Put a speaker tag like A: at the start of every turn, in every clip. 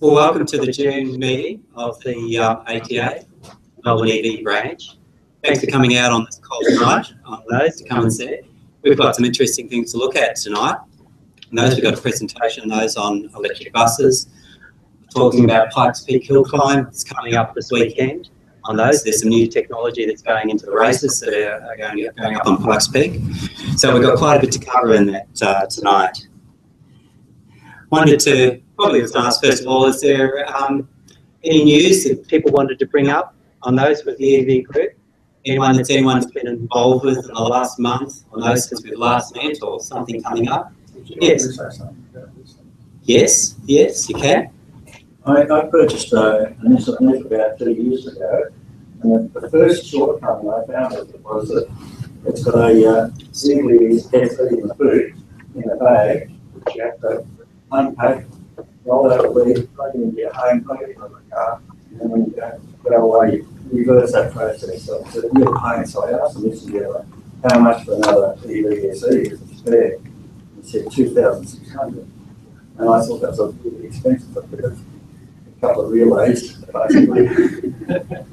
A: Well, welcome to the June meeting of the uh, ATA Melbourne EV branch. Thanks for coming out on this cold night on those to come and see. We've got some interesting things to look at tonight. And those, we've got a presentation, those on electric buses. Talking about Pikes Peak Hill Climb, it's coming up this weekend on those. There's some new technology that's going into the races that are, are going, going up on Pikes Peak. So we've got quite a bit to cover in that uh, tonight. Wanted to probably was ask first of all, is there um, any news that people wanted to bring up on those with the EV group? Anyone that's anyone's been involved with in the last month on those since we last met or something coming up? Yes. Yes, yes, you can.
B: I, I purchased a, an Nissan about two years ago, and the first shortcoming I found it was that it's got a uh, simply headset in the boot, in the bag, which you have to unpack, roll out the lead, plug it into your home, plug it into the car, and when you go, go away, you reverse that process. So it's a real pain. So I asked the Nissan dealer how much for another EVSE is it spare. He said two thousand six hundred, and I thought that was a really expensive a couple of relays, basically.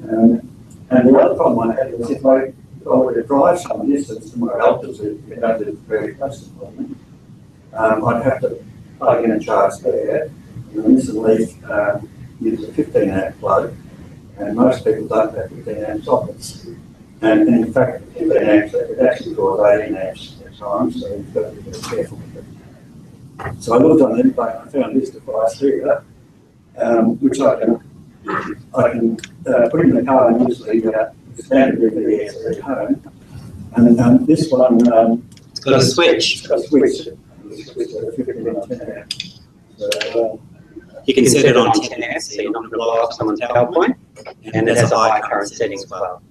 B: um, and the other problem I had was if I, if I were to drive some distance to my altitude, you know, live very close to me, um, I'd have to plug in a charge there. And Nissan Leaf um, uses a 15 amp plug, and most people don't have 15 amp sockets. And, and in fact, 15 amps, it actually draws 18 amps at times, so you've got to be very careful with it. So I looked on eBay and I found this device here, um, which I can I can uh, put in the car and use the uh, standard VVS at home. And um, this one, um,
A: It's got a switch.
B: it's got a switch. Switch to 15 and 10 amp. So,
A: You can set it on 10 amps, so you're not blow off someone's power point. And there's a high current setting as well.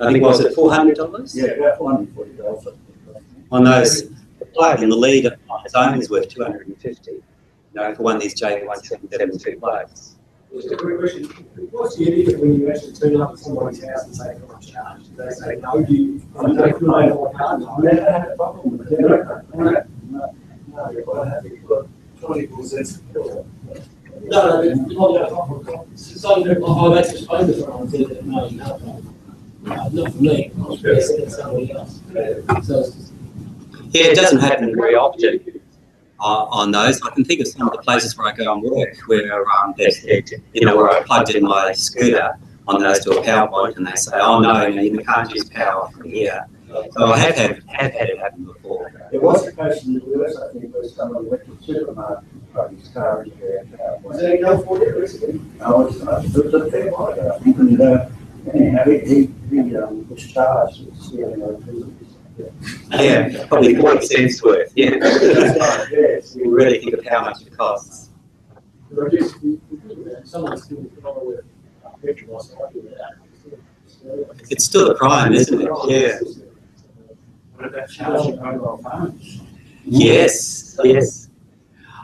A: I think, was it $400?
B: uh, yeah, about 440 dollars.
A: On those, the plug in the lead on its own is worth 250 You know, for one of these J1772 plugs.
C: Just a quick question. What's the etiquette when you actually turn up at somebody's house and say, "Can I charge?" Do they say, no, do you, I mean, they couldn't afford a car? No,
B: Never had a problem with it. No, no, no, you're quite happy. You've got
C: Twenty-four cents. No, no, it's not, some people, I've actually spoken to someone and said that, no, no, no. Uh, Not for me, I was guessing it's somebody else. So it's just-
A: Yeah, it doesn't happen very often on those. I can think of some of the places where I go and work where, um, there's, you know, where I plugged in my scooter on those to a power point and they say, oh no, you can't use power from here. So I have had, have had it happen before.
B: There was a case in the US, I think, where someone went to the supermarket, plugged his car into their car.
C: Was there a go for it recently?
B: No, it's not. It was a fair fight, I think, and, uh, anyhow, he, he, he, um, was charged with stealing electricity.
A: Yeah, probably 40 cents worth, yeah.
B: Yes.
A: You really think of how much it costs.
C: I guess, we- we do that. someone's still with uh, petrol, so I do that.
A: It's still a crime, isn't it? Yeah.
C: What about charging mobile phones?
A: Yes, yes.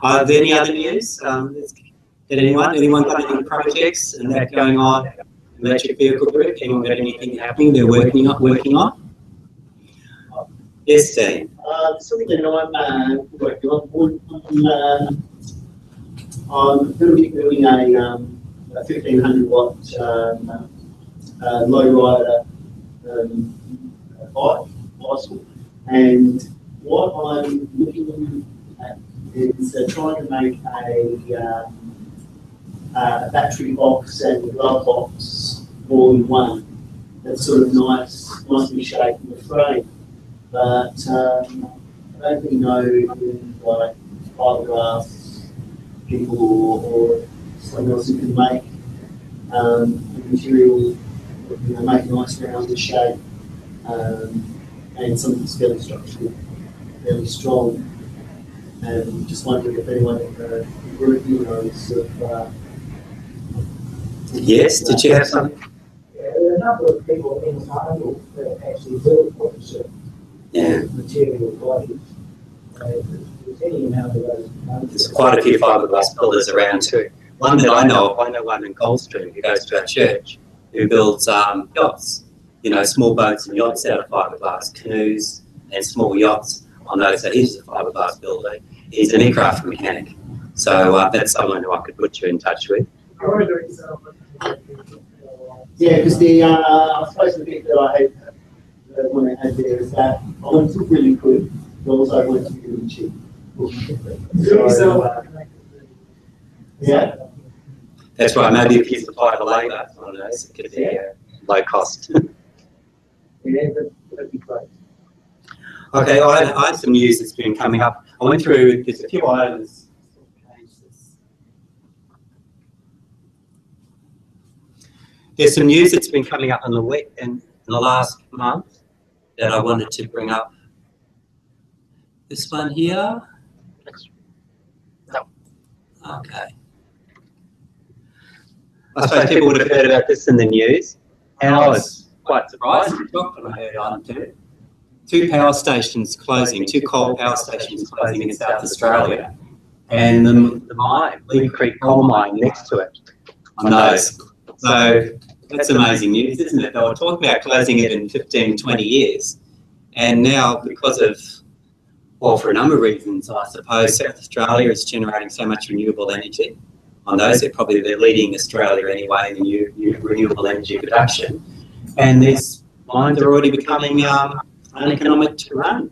A: Are there any other news? Um, did anyone, anyone got any projects and that going on? Electric vehicle group, anyone got anything happening they're working on, working on? Yes, Dean.
D: Uh, something that I'm uh, working on, would, um, I'm going to be doing a, um, a 1500 watt um, uh, low rider um, bike, bicycle. And what I'm looking at is uh, trying to make a, um, uh, battery box and glove box all in one. That's sort of nice, nicely shaped in the frame but um, I don't really know if, like fiberglass people or, or someone else who can make um, the material, you know, make a nice rounded shape, um, and something that's fairly structural, fairly strong. And just wondering if anyone in the group, you know, is sort of. Uh,
A: Yes, did you have something?
E: Yeah, there are a number of people in Harville that actually build what's uh,
A: Yeah,
E: material bodies. There's any amount of those.
A: there's quite a few fiberglass builders around too. One that I know of, I know one in Coldstream who goes to our church, who builds um, yachts. you know, small boats and yachts out of fiberglass, canoes and small yachts on those. So he's a fiberglass builder. He's an aircraft mechanic. So uh, that's someone who I could put you in touch with.
D: Yeah, because the, uh, I suppose the bit that I I had there is that I went to really but also I went to really cheap. So, Yeah,
A: That's right. Maybe if you supply the labour on those, it could be uh, low cost.
E: Yeah, that'd be great.
A: Okay, I had, I had some news that's been coming up. I went through, there's a few items. There's some news that's been coming up in the week, in, in the last month that I wanted to bring up. This one here. Okay. I suppose people would have heard about this in the news, and I was quite surprised and shocked when I heard on it too two power stations closing, two coal power stations closing in South Australia, and the, the mine, Leigh Creek coal mine next to it on those. So that's amazing news, isn't it? They were talking about closing it in 15, 20 years. And now, because of, well, for a number of reasons, I suppose South Australia is generating so much renewable energy. On those, they're probably they're leading Australia anyway in the new, new renewable energy production. And these mines are already becoming um, uneconomic to run.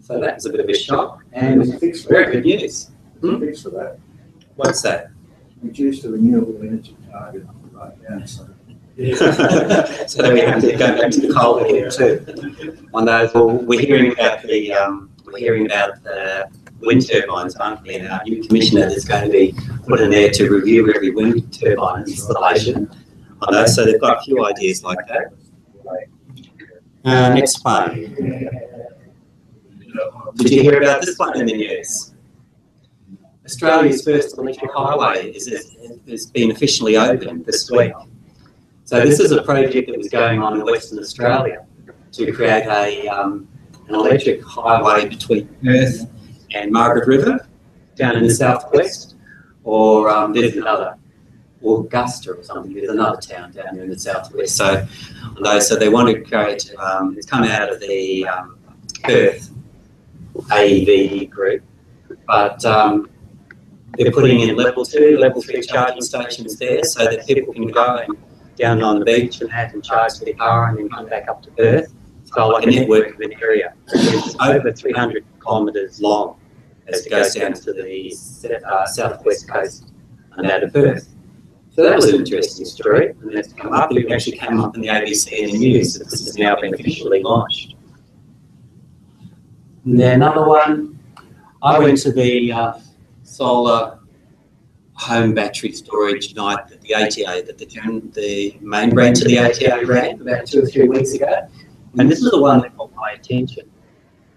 A: So that was a bit of a shock and
B: There's a fix for
A: very
B: that.
A: good news.
B: Fix for that.
A: What's that?
B: Reduce the renewable energy target right now, so.
A: so then we have to go back to the coal again too. On those, well, we're hearing about the um, we're hearing about the wind turbines, aren't we? And our new commissioner is going to be put in there to review every wind turbine installation on those. So they've got a few ideas like that. Uh, next one. Did you hear about this one in the news? Australia's first electric highway is, has been officially opened this week. So this is a project that was going on in Western Australia to create a, um, an electric highway between Perth and Margaret River down in the southwest, or um, there's another, Augusta or something, there's another town down there in the southwest. So, so they want to create, um, it's come out of the um, Perth AEV group, but um, they're putting in level two, level three charging stations there so that people can go down on the beach and have and charge their car and then come back up to Perth. So like a network of an area. It's over 300 kilometres long as it goes down to the uh, southwest coast and out of Perth. So that was an interesting story, and that's come up. It actually came up in the ABC the news that this has now been officially launched. And then another one, I went to the uh, solar home battery storage night that the ATA, that the, the main branch of the ATA ran about two or three weeks ago. And this is the one that caught my attention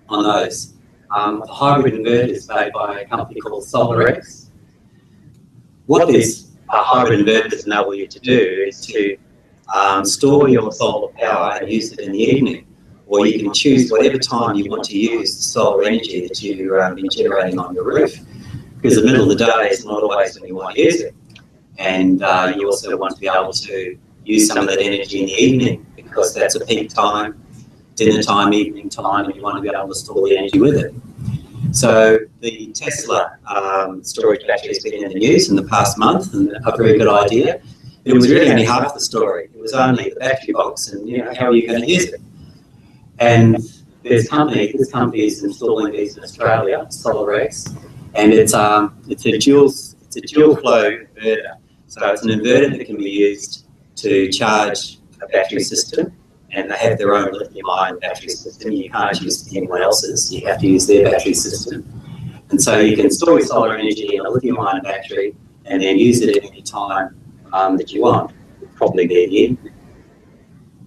A: on those. Um, the hybrid is made by a company called SolarX. What this uh, hybrid inverters enable you to do is to um, store your solar power and use it in the evening. Or you can choose whatever time you want to use the solar energy that you've um, been generating on your roof because the middle of the day is not always when you want to use it. And uh, you also want to be able to use some of that energy in the evening because that's a peak time, dinner time, evening time, and you want to be able to store the energy with it. So the Tesla um, storage battery has been in the news in the past month and a very good idea. It was really only half the story. It was only the battery box and you know how are you going to use it. And there's company, this company is installing these in Australia, SolarX, and it's um it's a dual it's a dual flow inverter. So it's an inverter that can be used to charge a battery system, and they have their own lithium-ion battery system. You can't use anyone else's; you have to use their battery system. And so you can store solar energy in a lithium-ion battery, and then use it at any time um, that you want, probably the evening.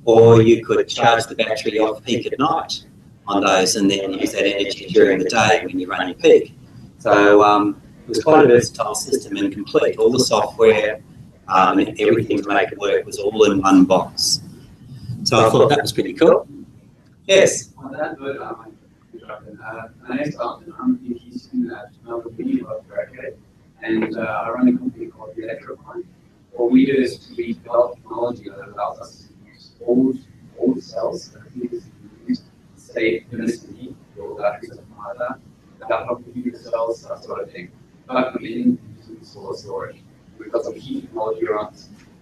A: Or you could charge the battery off peak at night on those, and then use that energy during the day when you run your peak. So um, it was quite a versatile system and complete. All the software, um, and everything to make it work was all in one box. So I thought that was pretty cool. Yes.
F: Uh, the and uh, I run a company called Electrofine. What we do is we develop technology that allows us to use old, old cells that is used, say, municipally, or batteries or something that. That computer cells, that sort of thing. Not relating to solar storage because of heat technology around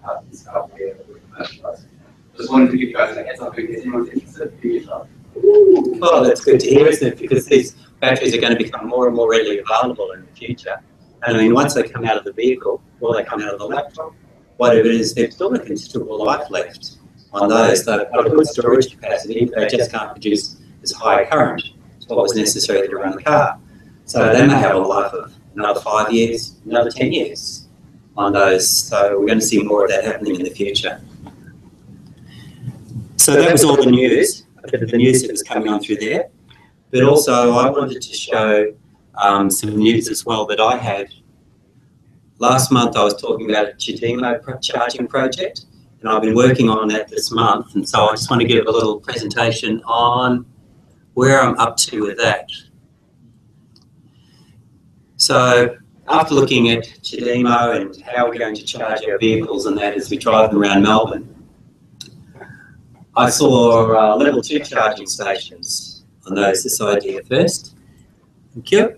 F: uh, this kind of way of commercializing. Just wanted to give you guys a heads up in case anyone's interested, out.
A: Oh, that's good to hear, isn't it? Because these batteries are going to become more and more readily available in the future. And I mean, once they come out of the vehicle, or they come out of the laptop, whatever it is, there's still a considerable life left on those. They've got a good storage capacity, they just can't produce as high current as what was necessary to run the car. So they may have a life of another five years, another 10 years on those. So we're going to see more of that happening in the future. So that was all the news, a bit of the news that was coming on through there. But also, I wanted to show um, some news as well that I had. Last month, I was talking about a charging project, and I've been working on that this month. And so I just want to give a little presentation on where I'm up to with that. So, after looking at CHAdeMO and how we're going to charge our vehicles and that as we drive them around Melbourne, I saw uh, level two charging stations on those this idea first. Thank you.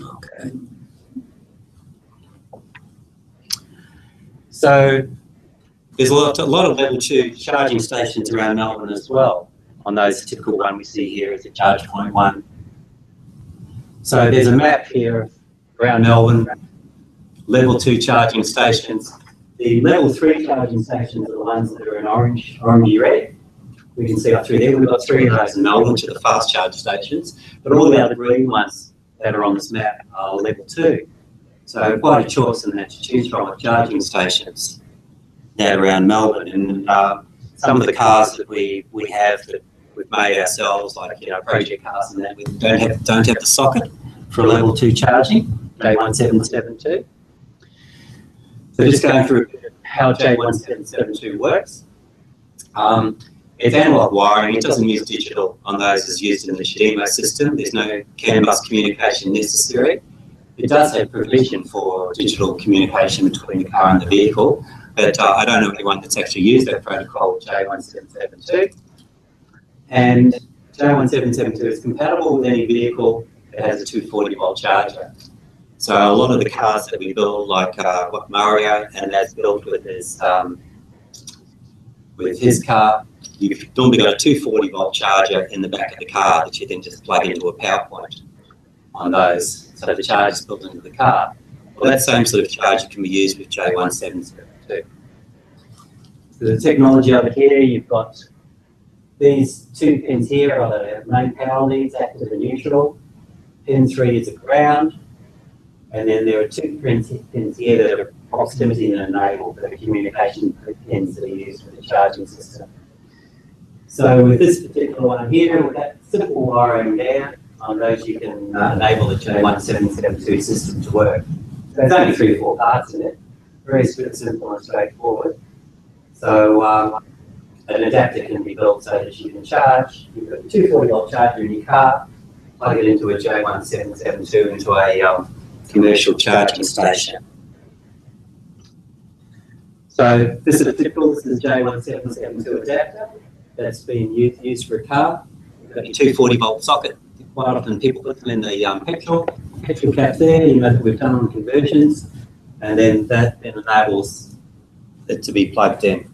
A: Okay. So there's a lot, a lot of level two charging stations around Melbourne as well. On those typical one we see here is a charge point one. So there's a map here around Melbourne, level two charging stations. The level three charging stations are the ones that are in orange, orangey red. We can see up through there, we've got three of those in Melbourne, which are the fast charge stations. But all the other green ones that are on this map are level two. So quite a choice in that to choose from of charging stations that around Melbourne. And uh, some of the cars that we, we have that we've made ourselves, like you know project cars and that, we don't have don't have the socket for level two charging, J1772. So just going through how J1772 works. Um, it's analog wiring, it doesn't use digital on those as used in the CHAdeMO system. There's no CAN bus communication necessary. It does have provision for digital communication between the car and the vehicle, but uh, I don't know anyone that's actually used that protocol, J1772. And J1772 is compatible with any vehicle that has a 240 volt charger. So a lot of the cars that we build, like uh, what Mario and that's built with his um, with his car, you've normally got a 240 volt charger in the back of the car that you then just plug into a power point on those. So the charge is built into the car. Well, that same sort of charger can be used with J1772. So the technology over here, you've got these two pins here are the main power leads, active and neutral. Pin three is a ground. And then there are two pins, here that are proximity and enable for the communication pins that are used for the charging system. So with this particular one here, with that simple wiring there, on those you can uh, enable the J1772 system to work. There's only three or four parts in it, very simple and straightforward. So um, an adapter can be built so that you can charge. You've got a 240 volt charger in your car, plug it into a J1772 into a um, commercial charging station. So this is a typical, this is J1772 adapter that's been used, used for a car. You've got your 240 volt socket. Quite often people put them in the um, petrol, petrol cap there, you know, that we've done on conversions, and then that enables it to be plugged in.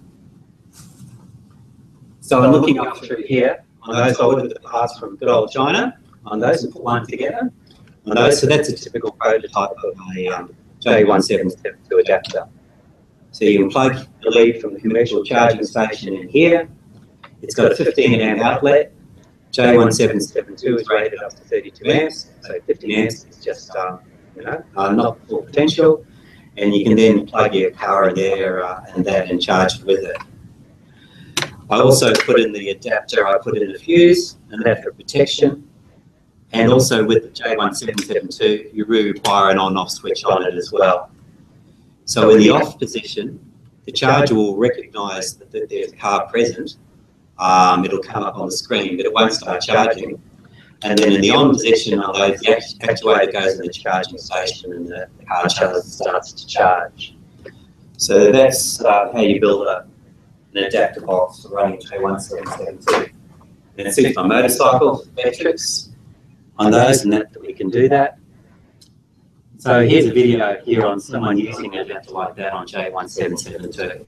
A: So I'm looking up through here, on those I ordered the parts from good old China, on those and put one together. On those, so that's a typical prototype of a um, J1772 adapter. So you can plug the lead from the commercial charging station in here. It's got a 15 amp outlet. J1772 is rated up to 32 amps, so 15 amps is just, um, you know, uh, not full potential. And you can then plug your power there uh, and that and charge with it. I also put in the adapter, I put in a fuse and that for protection. And also with the J1772, you require an on-off switch on it as well. So in the off position, the charger will recognise that there's a car present. Um, it'll come up on the screen, but it won't start charging. And then in the on position on those, the actuator goes in the charging station and the car charger starts to charge. So that's uh, how you build a, an adapter box for running J1772. And it suits my motorcycle metrics on those and that, that we can do that. So here's a video here on someone using an adapter like that on J1772.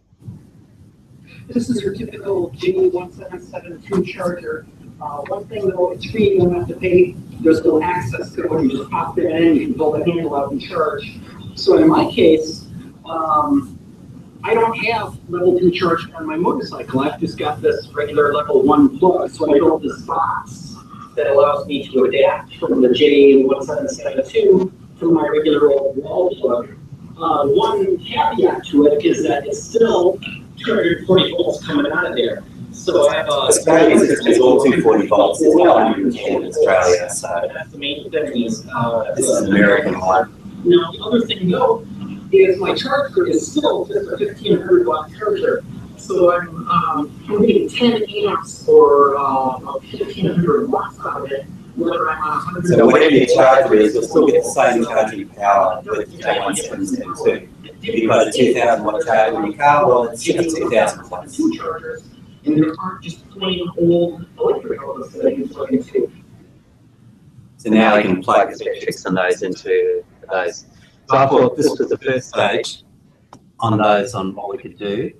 E: This is your typical G one seven seven two charger. Uh, one thing though, it's free, you don't have to pay, there's no access to it, you just pop it in, you can pull the handle out and charge. So in my case, um, I don't have level two charge on my motorcycle, I've just got this regular level one plug, so I built this box that allows me to adapt from the J one seven seven two to my regular old wall plug. Uh, one caveat to it is that it's still two hundred and forty volts coming out of there. So I have a.
A: Australian system is all 240 volts, it's not 110 in Australia, so
E: That's the main thing is, uh.
A: this is an American one.
E: Now, the other thing though, is my charger is still just a fifteen hundred watt charger. So I'm, um, I'm getting ten amps or, uh, fifteen hundred watts out of it, whether I'm on a hundred.
A: So whatever your charger is, you'll still get the same charging power with the J1772. If you've got a 2000 watt charger in your car, well, it's just 2000 watts.
E: And there aren't just plain old electric outlets that I can plug into.
A: So now I can plug the metrics on those into those. So I thought this was the first stage on those on what we could do.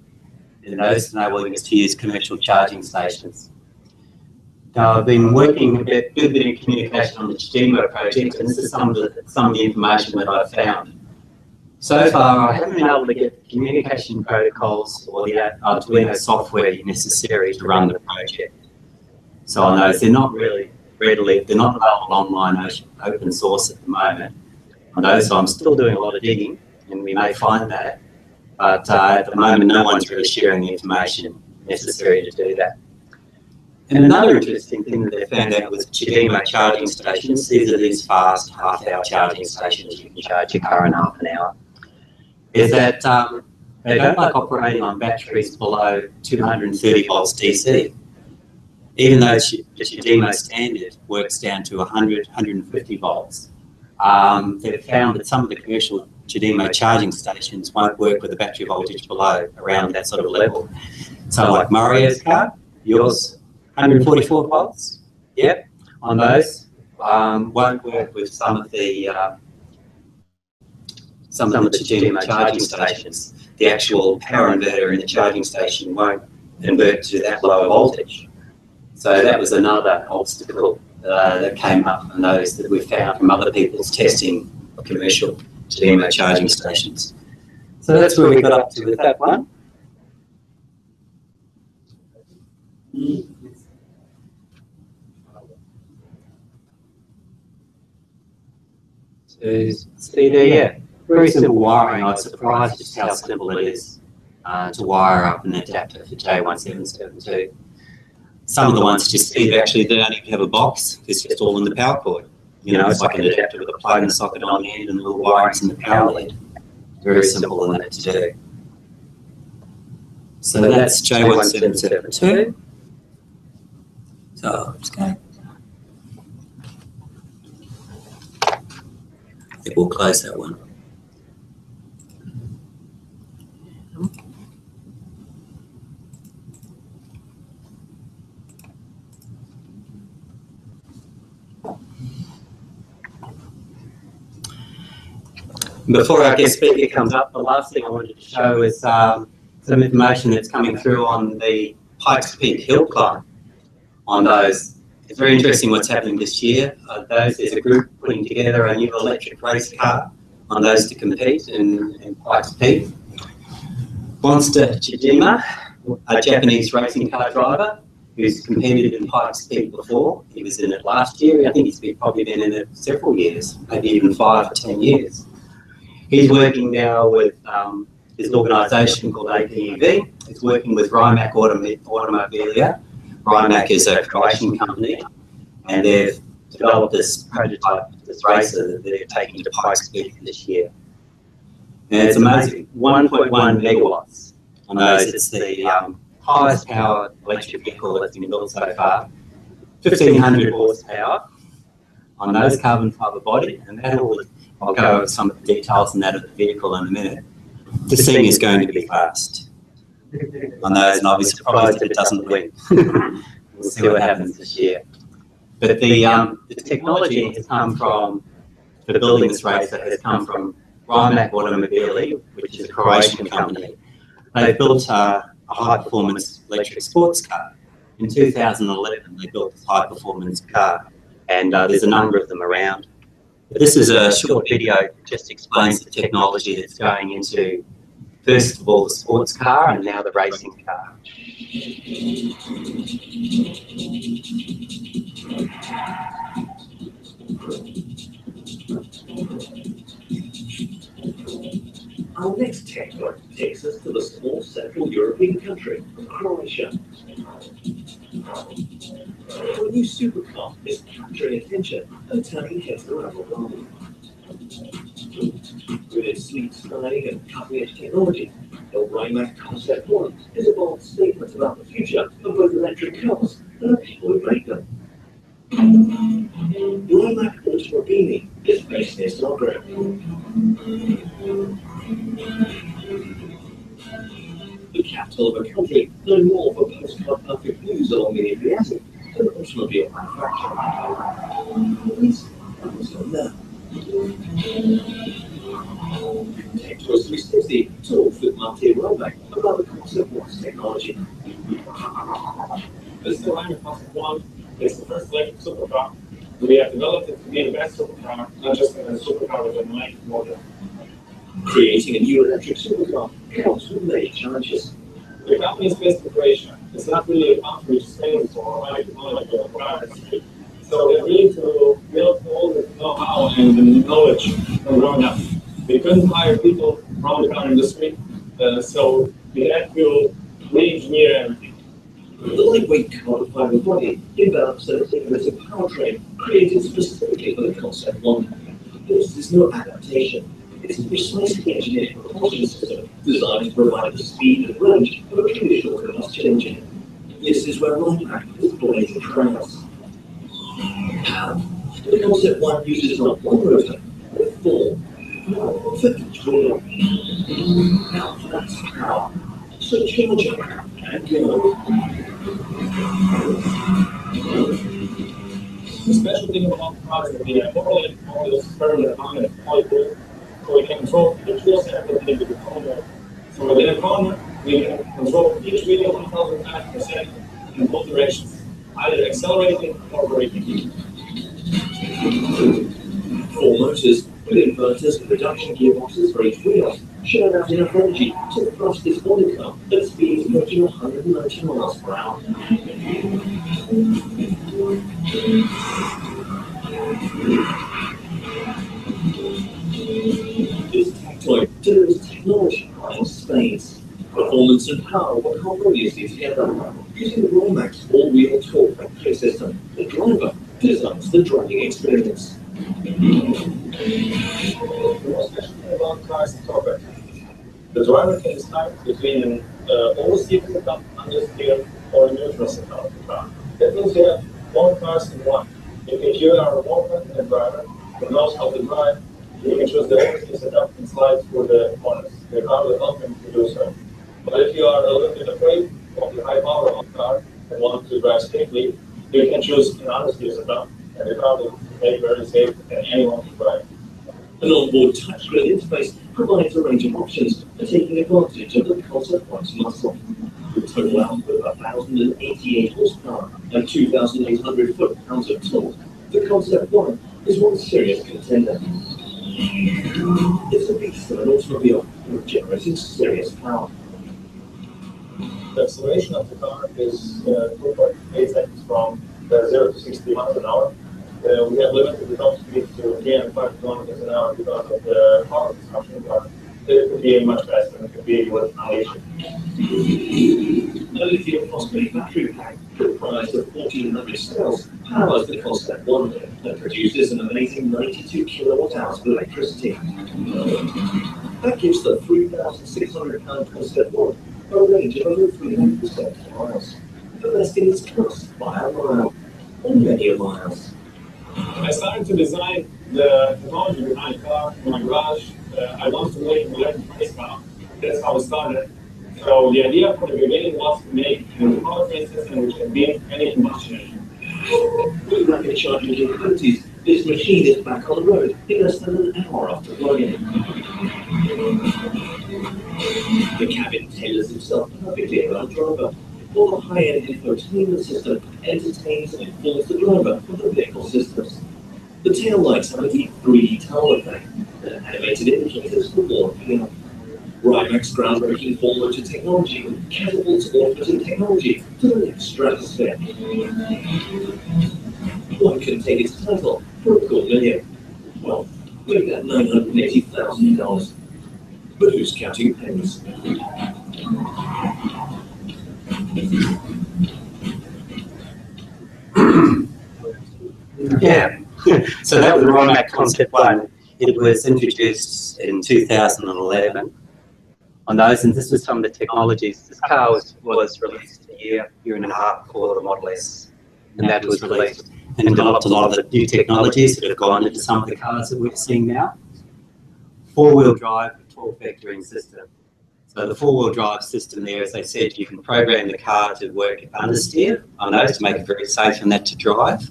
A: And those enabling us to use commercial charging stations. Now, I've been working a bit, a bit of communication on the CHAdeMO project, and this is some of the, some of the information that I've found. So far, I haven't been able to get communication protocols or the Arduino software necessary to run the project. So I those, they're not really readily, they're not available online, open source at the moment. I know, so I'm still doing a lot of digging, and we may find that. But uh, at the moment, no one's really sharing the information necessary to do that. And another interesting thing that they found out was CHAdeMO charging stations. These are these fast half-hour charging stations. You can charge your car in half an hour. Is that um, they don't like operating on batteries below 230 volts DC. Even though Chi- the CHAdeMO standard works down to 100, 150 volts, um, they've found that some of the commercial CHAdeMO charging stations won't work with a battery voltage below around that sort of level. So like Mario's car, yours 144 volts, yep, on those, um, won't work with some of the, uh, some of the CHAdeMO charging stations. The actual power inverter in the charging station won't convert to that lower voltage. So that was another obstacle uh, that came up and those that we found from other people's testing of commercial CHAdeMO charging stations. So that's where we got up to with that one. So see there, yeah, very simple wiring. I was surprised just how simple it is uh, to wire up an adapter for J1772. Some of the ones just either actually they don't even have a box, it's just all in the power cord. You know, it's like an adapter with a plug and socket on the end and little wires in the power lead. Very simple and that to do. So that's J1772. So I'm just going. I think we'll close that one. Before our guest speaker comes up, the last thing I wanted to show is um, some information that's coming through on the Pikes Peak Hill Climb on those. It's very interesting what's happening this year. Uh, those, there's a group putting together a new electric race car on those to compete in, in Pikes Peak. Monster Tajima, a Japanese racing car driver who's competed in Pikes Peak before. He was in it last year. I think he's been, probably been in it several years, maybe even five or ten years. He's working now with um, this organisation called APEV. He's working with Rimac Autom- Automobilia. Rimac is a Croatian company, and they've developed this prototype, this racer that they're taking to Pikes Peak this year. And it's amazing, 1.1 megawatts on those. It's the um, highest powered electric vehicle that's been built so far. 1500 horsepower on those carbon fibre body, and that will I'll go over some of the details on that of the vehicle in a minute. This thing is going to be fast. on those, and I'll be surprised if it doesn't win. we'll see what happens this year. But the um, the technology has come from for building this racer has come from Rimac Automobili, which is a Croatian company. They built uh, a high performance electric sports car. In 2011, they built this high performance car, and uh, there's a number of them around. This is a short video that just explains the technology that's going into first of all the sports car and now the racing car.
G: Our next tech takes us to the small central European country Croatia. A new supercar is capturing attention and turning heads around the world. With its sleek styling and cutting-edge technology, the Rimac Concept One is a bold statement about the future of both electric cars and the people who make them. Rimac Automobili is based near Zagreb. The capital of a country known more for postcard perfect views along the Adriatic than automobile least, that was 360 talks with Martin Roback about the concept of technology.
H: This is the Lime Concept One. It's the first electric supercar. We have developed it to be the best supercar, not just a supercar with an electric motor.
G: Creating a new electric supercar comes with many challenges.
H: The company is based in Croatia. It's not really a country which is famous for a car industry. So we really to build all the know-how and the knowledge from growing up. We couldn't hire people from the car industry, uh, so we had to re-engineer everything.
G: The lightweight carbon fiber body develops an innovative powertrain created specifically for the Concept One. This is no adaptation. It is precisely engineered propulsion system designed to provide the speed and range of a traditional combustion engine. This is where Rimac is blazing trails. How? The Concept One uses not one rotor, but four. One for each wheel. Now that's power. So charge it and go.
H: The special thing about the car is that have all the all the permanent magnet molecule, so we can control each wheel separately with the corner. So within a corner, we can control each wheel 1,000 times per second in both directions, either accelerating or braking.
G: Four motors with inverters and reduction gearboxes for each wheel should have enough energy to thrust this body car at speeds approaching 190 miles per hour. Performance and power were harmoniously together. Using the Rimac's all-wheel torque vectoring system, the driver designs the driving experience.
H: The most special about cars is torque. The driver can decide between an uh, oversteer setup, understeer, or a neutral setup of the car. That means you have one cars in one. If you are a more confident driver who knows how to drive, you can choose the oversteer setup and slide through the corners. The car will help you to do so. But if you are a little bit afraid of the high power of the car and want to drive safely, you can choose an understeer setup, and the car will make very safe and anyone can drive.
G: An onboard touchscreen interface provides a range of options for taking advantage of the Concept One's muscle. With total output of 1,088 horsepower and 2,800 foot-pounds of torque, the Concept One is one serious contender. It's a beast of an automobile generating serious power.
H: The acceleration of the car is uh, 2.8 seconds from uh, 0 to 60 miles an hour. Uh, we have limited the top speed to 305 kilometers an hour because of the power consumption, but it could be much faster. Than it could be with unleashing.
G: A lithium phosphate battery pack comprised of 1400 cells powers the Concept One and produces an amazing 92 kilowatt hours of electricity. That gives the 3,600 pound Concept One range of over 370 miles. The its by a mile, many miles.
H: I started to design the technology behind car in my garage. Uh, I wanted to make an electric race car, That's how it started. So the idea for the beginning was to make a powertrain system which can beat any combustion
G: charging capabilities, this machine is back on the road in less than an hour after logging. The cabin tailors itself perfectly around driver, while the high-end infotainment system entertains and informs the driver of the vehicle systems. The tail lights have a deep 3D towel effect and animated indicators for more appeal. Rimac's groundbreaking four-motor technology catapults automotive technology to the next stratosphere. One can take its title Well, eighty thousand dollars. But who's counting pennies?
A: Yeah. so that was Rimac Concept One. It was introduced in 2011 on those, and this was some of the technologies. This car was, was released a year, year and a half before the Model S, and that was released and developed a lot of the new technologies that have gone into some of the cars that we're seeing now. Four-wheel drive, torque vectoring system. So the four-wheel drive system there, as I said, you can program the car to work understeer on those to make it very safe and that to drive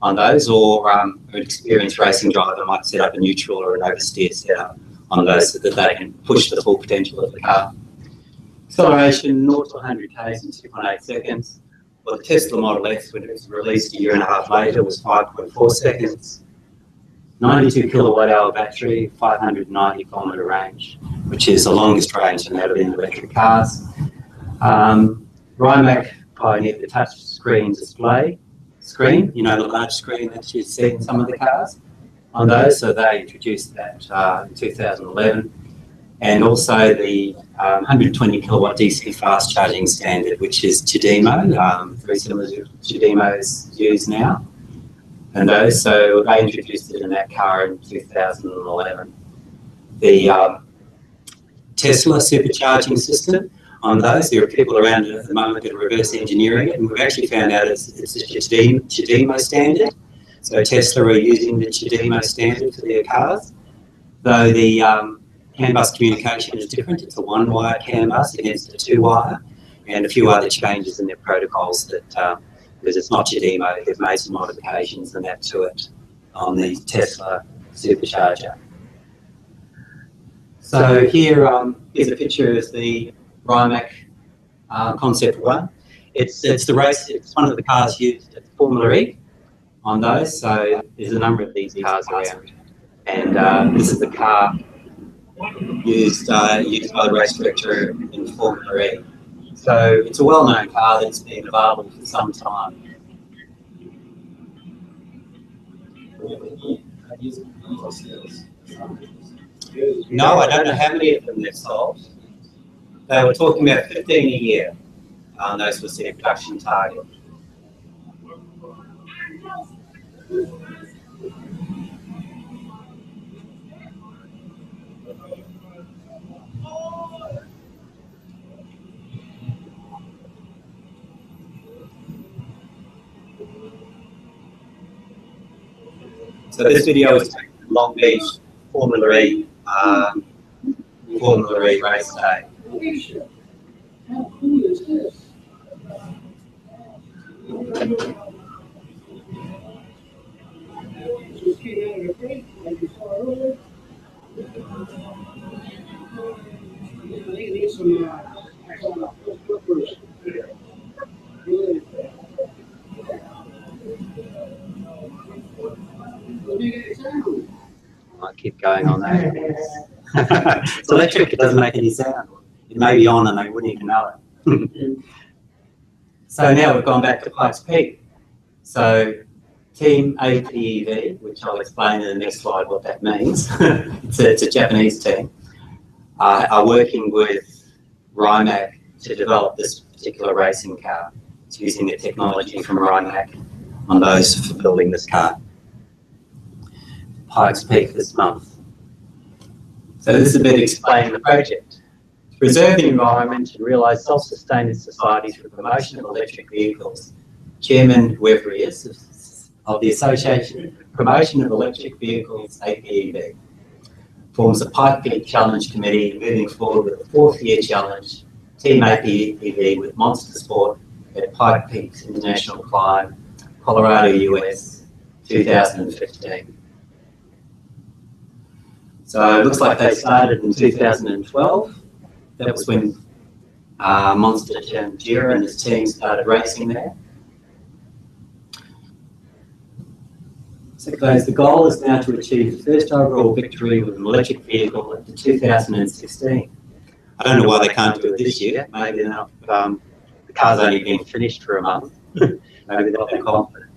A: on those, or um, an experienced racing driver might set up a neutral or an oversteer setup on those so that they can push the full potential of the car. Acceleration 0 to 100 k's in 2.8 seconds. Well, the Tesla Model S, when it was released a year and a half later, was 5.4 seconds. 92 kilowatt hour battery, 590 kilometre range, which is the longest range in of any electric cars. Um, Rimac pioneered the touch screen display screen, you know, the large screen that you see in some of the cars on those. So they introduced that uh, in 2011. And also the um, 120 kilowatt DC fast charging standard, which is CHAdeMO, um, very similar to CHAdeMO's used now. And those, so they introduced it in that car in 2011. The um, Tesla supercharging system on those, there are people around at the moment that are reverse engineering it, and we've actually found out it's, it's a CHAdeMO standard. So Tesla are using the CHAdeMO standard for their cars, though the um, CAN bus communication is different. It's a one-wire CAN bus against a two-wire, and a few other changes in their protocols that, um, because it's not CHAdeMO, they've made some modifications and that to it on the Tesla supercharger. So here um, is a picture of the Rimac uh, Concept One. It's it's the race. It's one of the cars used at Formula E on those. So there's a number of these cars around, and uh, this is the car used uh, used by the race director in Formula E. So it's a well-known car that's been available for some time. No, I don't know how many of them they've sold. They were talking about 15 a year. Um, those was their production target. So this video is Long Beach Formula E, um, Formula E race day.
C: How cool is this? The saw need some, uh, some, uh, clippers. Really.
A: Might keep going on that. it's electric, it doesn't make any sound. It may be on and they wouldn't even know it. so now we've gone back to Pikes Peak. So Team APEV, which I'll explain in the next slide what that means. it's, a, it's a Japanese team, uh, are working with Rimac to develop this particular racing car. It's using the technology from Rimac on those for building this car. Pikes Peak this month. So this is a bit explaining the project. To preserve the environment and realise self-sustaining societies through promotion of electric vehicles. Chairman, whoever he is, of the Association Promotion of Electric Vehicles, APEV. forms the Pike Peak Challenge Committee, moving forward with the fourth year challenge, Team APV with Monster Sport at Pike Peaks International Climb, Colorado, US, 2015. So it looks like they started in 2012. That was when uh, Monster Tajima and his team started racing there. So guys, the goal is now to achieve the first overall victory with an electric vehicle at the 2016. I don't know why they can't do it this year. Maybe not, um, the car's only been finished for a month. Maybe they're not confident.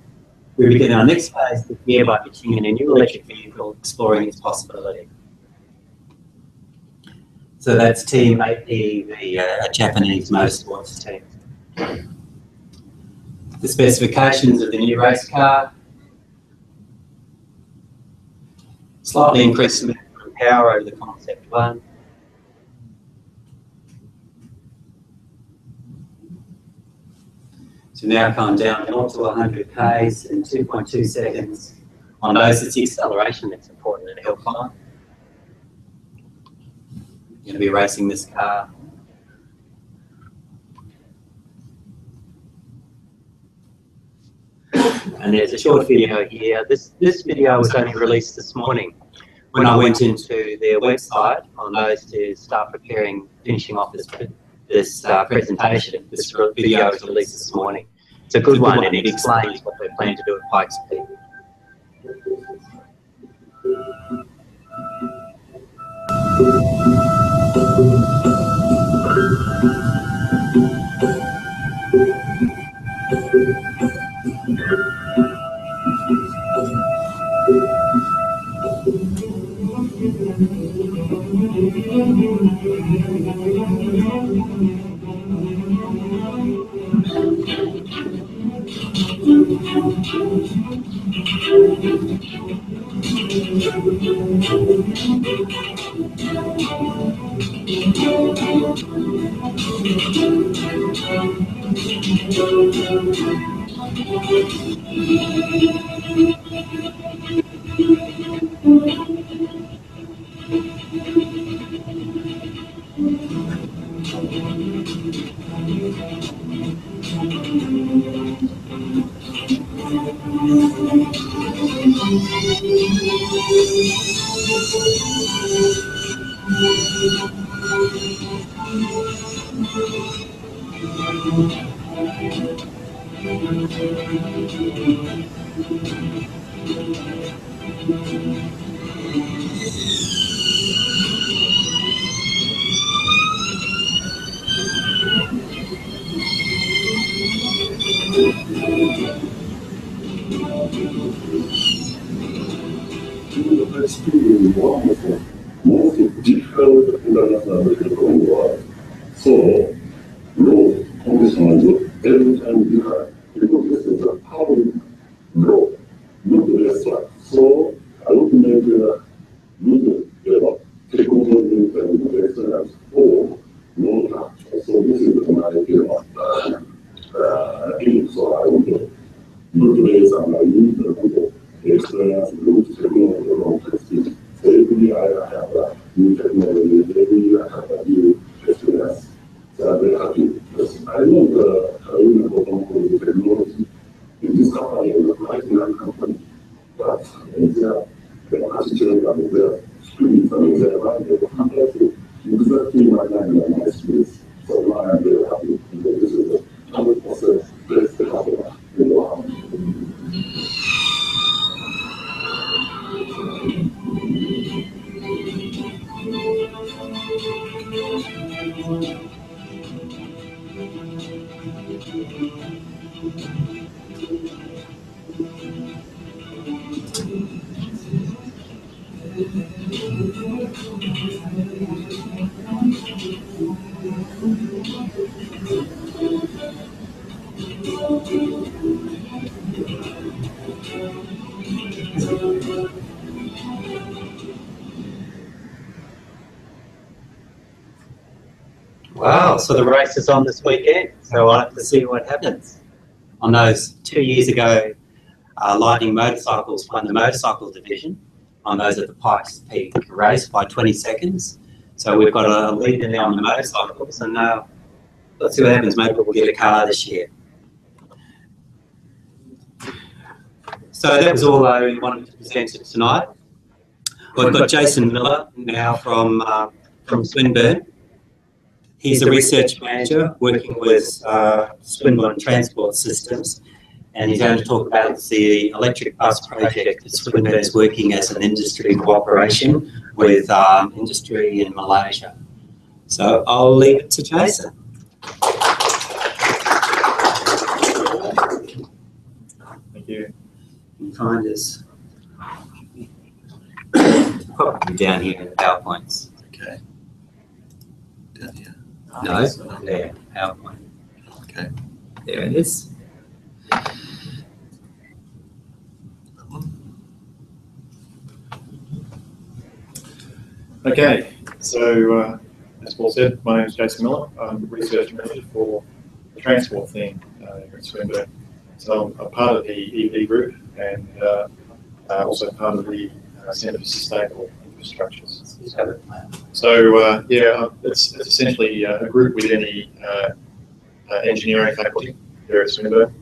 A: We begin our next phase this year by pitching in a new electric vehicle, exploring its possibility. So that's Team APV, uh, a Japanese motorsports team. The specifications of the new race car. Slightly increased power over the concept one. So now come down not to 100 k's in 2.2 seconds. On those, it's the acceleration that's important in a hill climb. You're going to be racing this car. And there's a short video here. This this video was only released this morning. When I went into their website on those to start preparing, finishing off this this uh, presentation, this video was released this morning. It's a good one and it explains what they plan to do at Pikes Peak.
I: Most difficult international medical work. So, law functions every time you have, because this is a public law, not a restaurant. So, I would make a good develop technology and excellence for law structure. So, this is my development. Uh, aim. so I would utilize and I use the good experience, good technology, and testing. So every year I have a new technology, every year I have a new experience. So I'm very happy because I know the Karina Bottom the technology in this company is a quite young company. But in their capacity and their spirit and their value, they have exactly my line and my spirit. So now I'm very happy because this is a hundred percent best customer in the world.
A: Wow, so the race is on this weekend, so I'll have to see what happens. On those two years ago, uh, Lightning Motorcycles won the motorcycle division on those at the Pikes Peak race by 20 seconds. So we've got a lead there on the motorcycles, and uh, let's see what happens. Maybe we'll get a car this year. So that was all I wanted to present tonight. We've got Jason Miller now from uh, from Swinburne. He's a research manager working with uh, Swinburne Transport Systems, and he's going to talk about the electric bus project that Swinburne is working as an industry cooperation with um, industry in Malaysia. So I'll leave it to Jason.
J: Thank you.
A: You Find us. Probably down here in the PowerPoints.
B: Okay. Down here.
A: No, there, PowerPoint.
B: Okay.
A: There it is.
J: Okay, so uh, as Paul said, my name is Jason Miller. I'm the research manager for the transport thing uh, here at Swinburne. So I'm a part of the EV group and uh, uh, also part of the uh, Centre for Sustainable Infrastructures. So uh, yeah, it's, it's essentially a group within the engineering faculty here at Swinburne.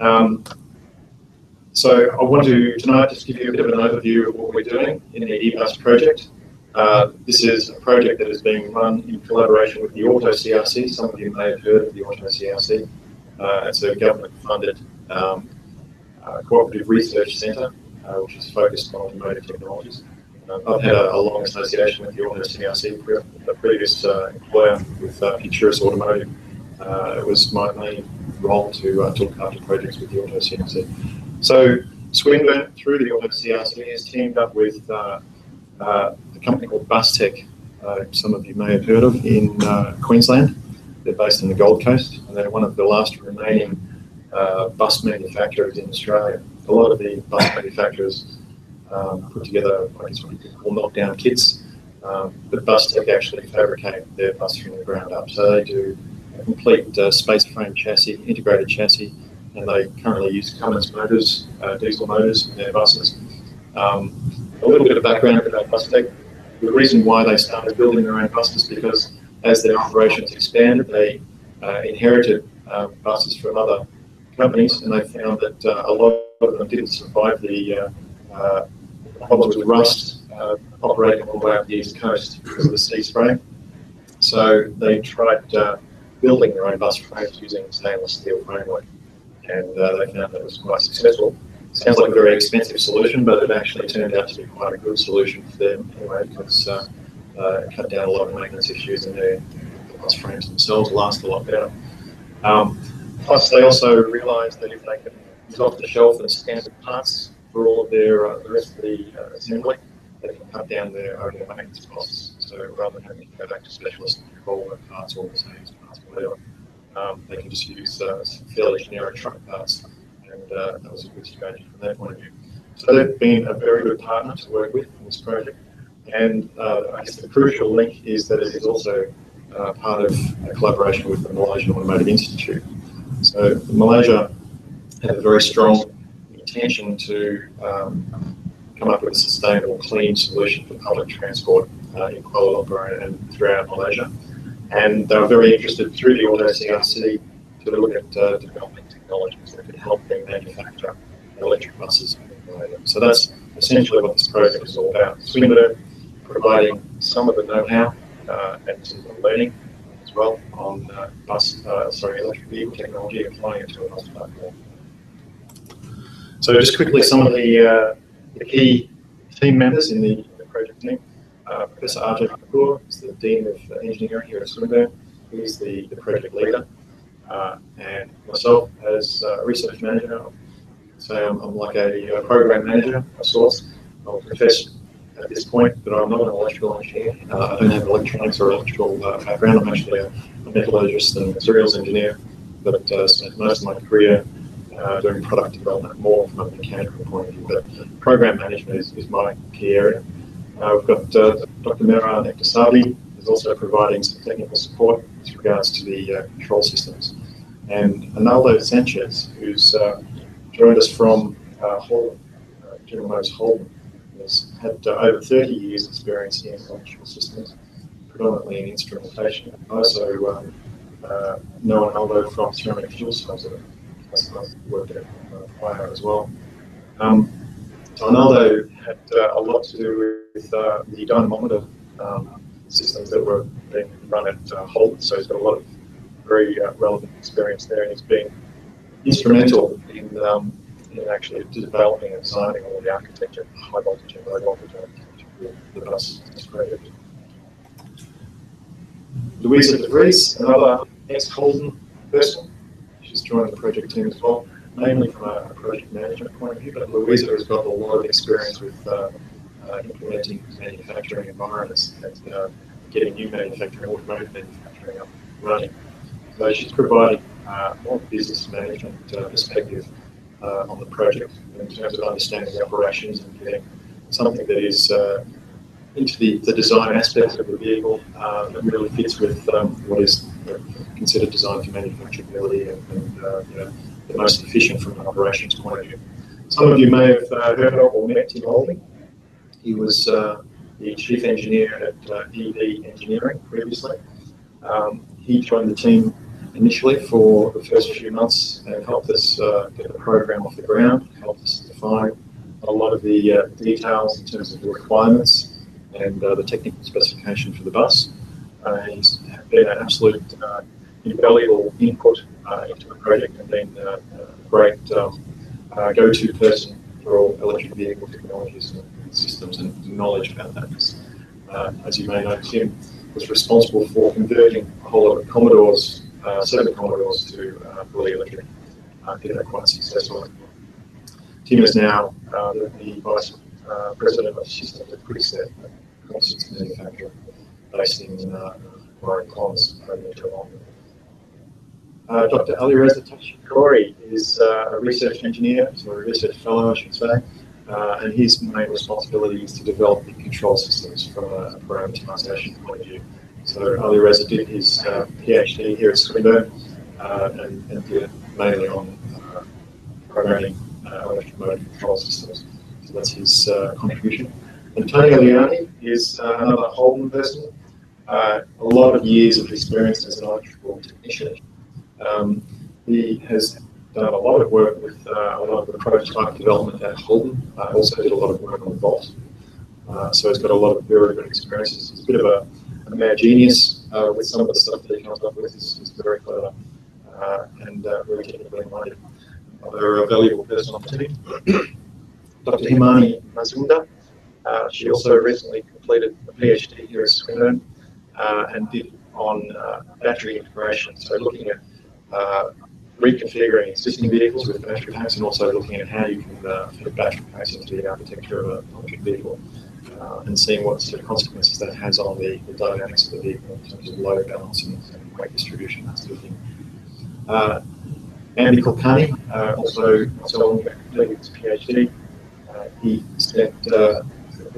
J: Um, so I want to tonight just give you a bit of an overview of what we're doing in the eBus project. Uh, this is a project that is being run in collaboration with the Auto CRC. Some of you may have heard of the Auto CRC. Uh, it's a government-funded um, uh, cooperative research centre, uh, which is focused on automotive technologies. Uh, I've had a, a long association with the Auto CRC, a previous uh, employer with uh, Futuris Automotive. Uh, it was my main role to, to look after projects with the Auto CRC. So Swinburne, through the Auto CRC, has teamed up with a company called Bustech, uh, some of you may have heard of, in uh, Queensland. They're based in the Gold Coast, and they're one of the last remaining uh, bus manufacturers in Australia. A lot of the bus manufacturers um, put together, I guess, what call knockdown kits, um, but Bustech actually fabricate their bus from the ground up. So they do a complete uh, space frame chassis, integrated chassis, and they currently use Cummins motors, uh, diesel motors in their buses. Um, a little bit of background about Bustech. The reason why they started building their own buses is because as their operations expanded, they uh, inherited uh, buses from other companies, and they found that uh, a lot of them didn't survive the uh, uh, problems with rust uh, operating all the way up the east coast because of the sea spray. So they tried uh, building their own bus frames using stainless steel framework, and they found that was quite successful. Sounds like a very expensive solution, but it actually turned out to be quite a good solution for them anyway, because it cut down a lot of maintenance issues and their the bus frames themselves last a lot better. Um, plus, they also realised that if they could use off the shelf and standard parts for all of their uh, the rest of the uh, assembly, they can cut down their overall maintenance costs. So rather than having to go back to specialists and call their parts or the same parts, whatever, um, they can just use uh, fairly generic truck parts and uh, that was a good strategy from their point of view. So they've been a very good partner to work with in this project. And uh, I guess the crucial link is that it is also uh, part of a collaboration with the Malaysian Automotive Institute. So Malaysia have a very strong intention to um, come up with a sustainable, clean solution for public transport uh, in Kuala Lumpur and throughout Malaysia. And they were very interested through the Auto to look at uh, developing technologies that could help them manufacture electric buses. So that's essentially what this project is all about. Swinburne providing some of the know-how uh, and some of the learning as well on uh, bus, uh, sorry, electric vehicle technology, applying it to a bus platform. So just quickly, some of the, uh, the key team members in the, the project team. Uh, Professor Ajay Kapoor is the Dean of Engineering here at Swinburne. He's the, the project leader. Uh, and myself as a research manager, say I'm, I'm like a, a, program manager of sorts. I'll confess at this point but I'm not an electrical engineer. Uh, I don't have electronics or electrical uh, background. I'm actually a, metallurgist and materials engineer, but uh, spent most of my career uh, doing product development more from a mechanical point of view. But program management is, is my key area. Uh, we've got Dr. Mehran Ektesabi is also providing some technical support with regards to the uh, control systems. And Arnaldo Sanchez, who's uh, joined us from uh, Holden, uh, General Motors Holden, has had uh, over 30 years' experience in electrical systems, predominantly in instrumentation. Also, um, uh, know from ceramic fuel cells that I've worked at uh, prior as well. Um, Arnaldo had uh, a lot to do with uh, the dynamometer um, systems that were being run at uh, Holt, so he's got a lot of very uh, relevant experience there, and he's been instrumental in, um, in actually developing and designing all the architecture, high voltage and low voltage architecture the bus project. Louisa De Vries, another ex-Holden person, she's joined the project team as well mainly from a, a project management point of view, but Louisa has got a lot of experience with uh, uh, implementing manufacturing environments and uh, getting new manufacturing, automotive manufacturing up and running. So she's providing uh, more business management uh, perspective uh, on the project in terms of understanding the operations and getting something that is uh, into the, the design aspects of the vehicle uh, that really fits with um, what is considered design for manufacturability and, and uh, you know, the most efficient from an operations point of view. Some of you may have uh, heard of or met Tim Holding. He was uh, the chief engineer at uh, EV Engineering previously. Um, he joined the team initially for the first few months and helped us uh, get the program off the ground, helped us define a lot of the uh, details in terms of the requirements and uh, the technical specification for the bus. Uh, he's been an absolute uh, invaluable input uh, into the project and been uh, a great um, uh, go-to person for all electric vehicle technologies and systems and knowledge about that. Uh, as you may know, Tim was responsible for converting a whole lot of Commodores, uh, seven Commodores to uh, fully electric. Uh, did that quite successfully. Tim is now uh, the, vice uh, president of systems at Quickstep, a composites manufacturer based in uh, Warren over in Geelong. Uh, Dr. Alireza Tashakori is uh, a research engineer, or a research fellow, I should say, uh, and his main responsibility is to develop the control systems from a parameterization point of view. So Alireza did his uh, PhD here at Swinburne uh, and, and did it mainly on uh, programming uh, electric motor control systems. So that's his uh, contribution. Antonio Leone is uh, another Holden person. A lot of years of experience as an electrical technician. Um, he has done a lot of work with a lot of the prototype development at Holden. Uh, also did a lot of work on Volt. So he's got a lot of very good experiences. He's a bit of a, genius uh, with some of the stuff that he comes up with. He's, he's very clever uh, and uh, technically minded. Another valuable person on the team. Dr. Himani Mazunda. Uh, she also recently completed a PhD here at Swinburne uh, and did on uh, battery integration. So looking at uh, reconfiguring existing vehicles with battery packs and also looking at how you can uh, fit battery packs into the architecture of an electric vehicle uh, and seeing what sort of consequences that has on the, the dynamics of the vehicle in terms of load balance and, weight distribution, that sort of thing. Uh, Andy Kulkarni, uh, also completed his PhD. He spent uh,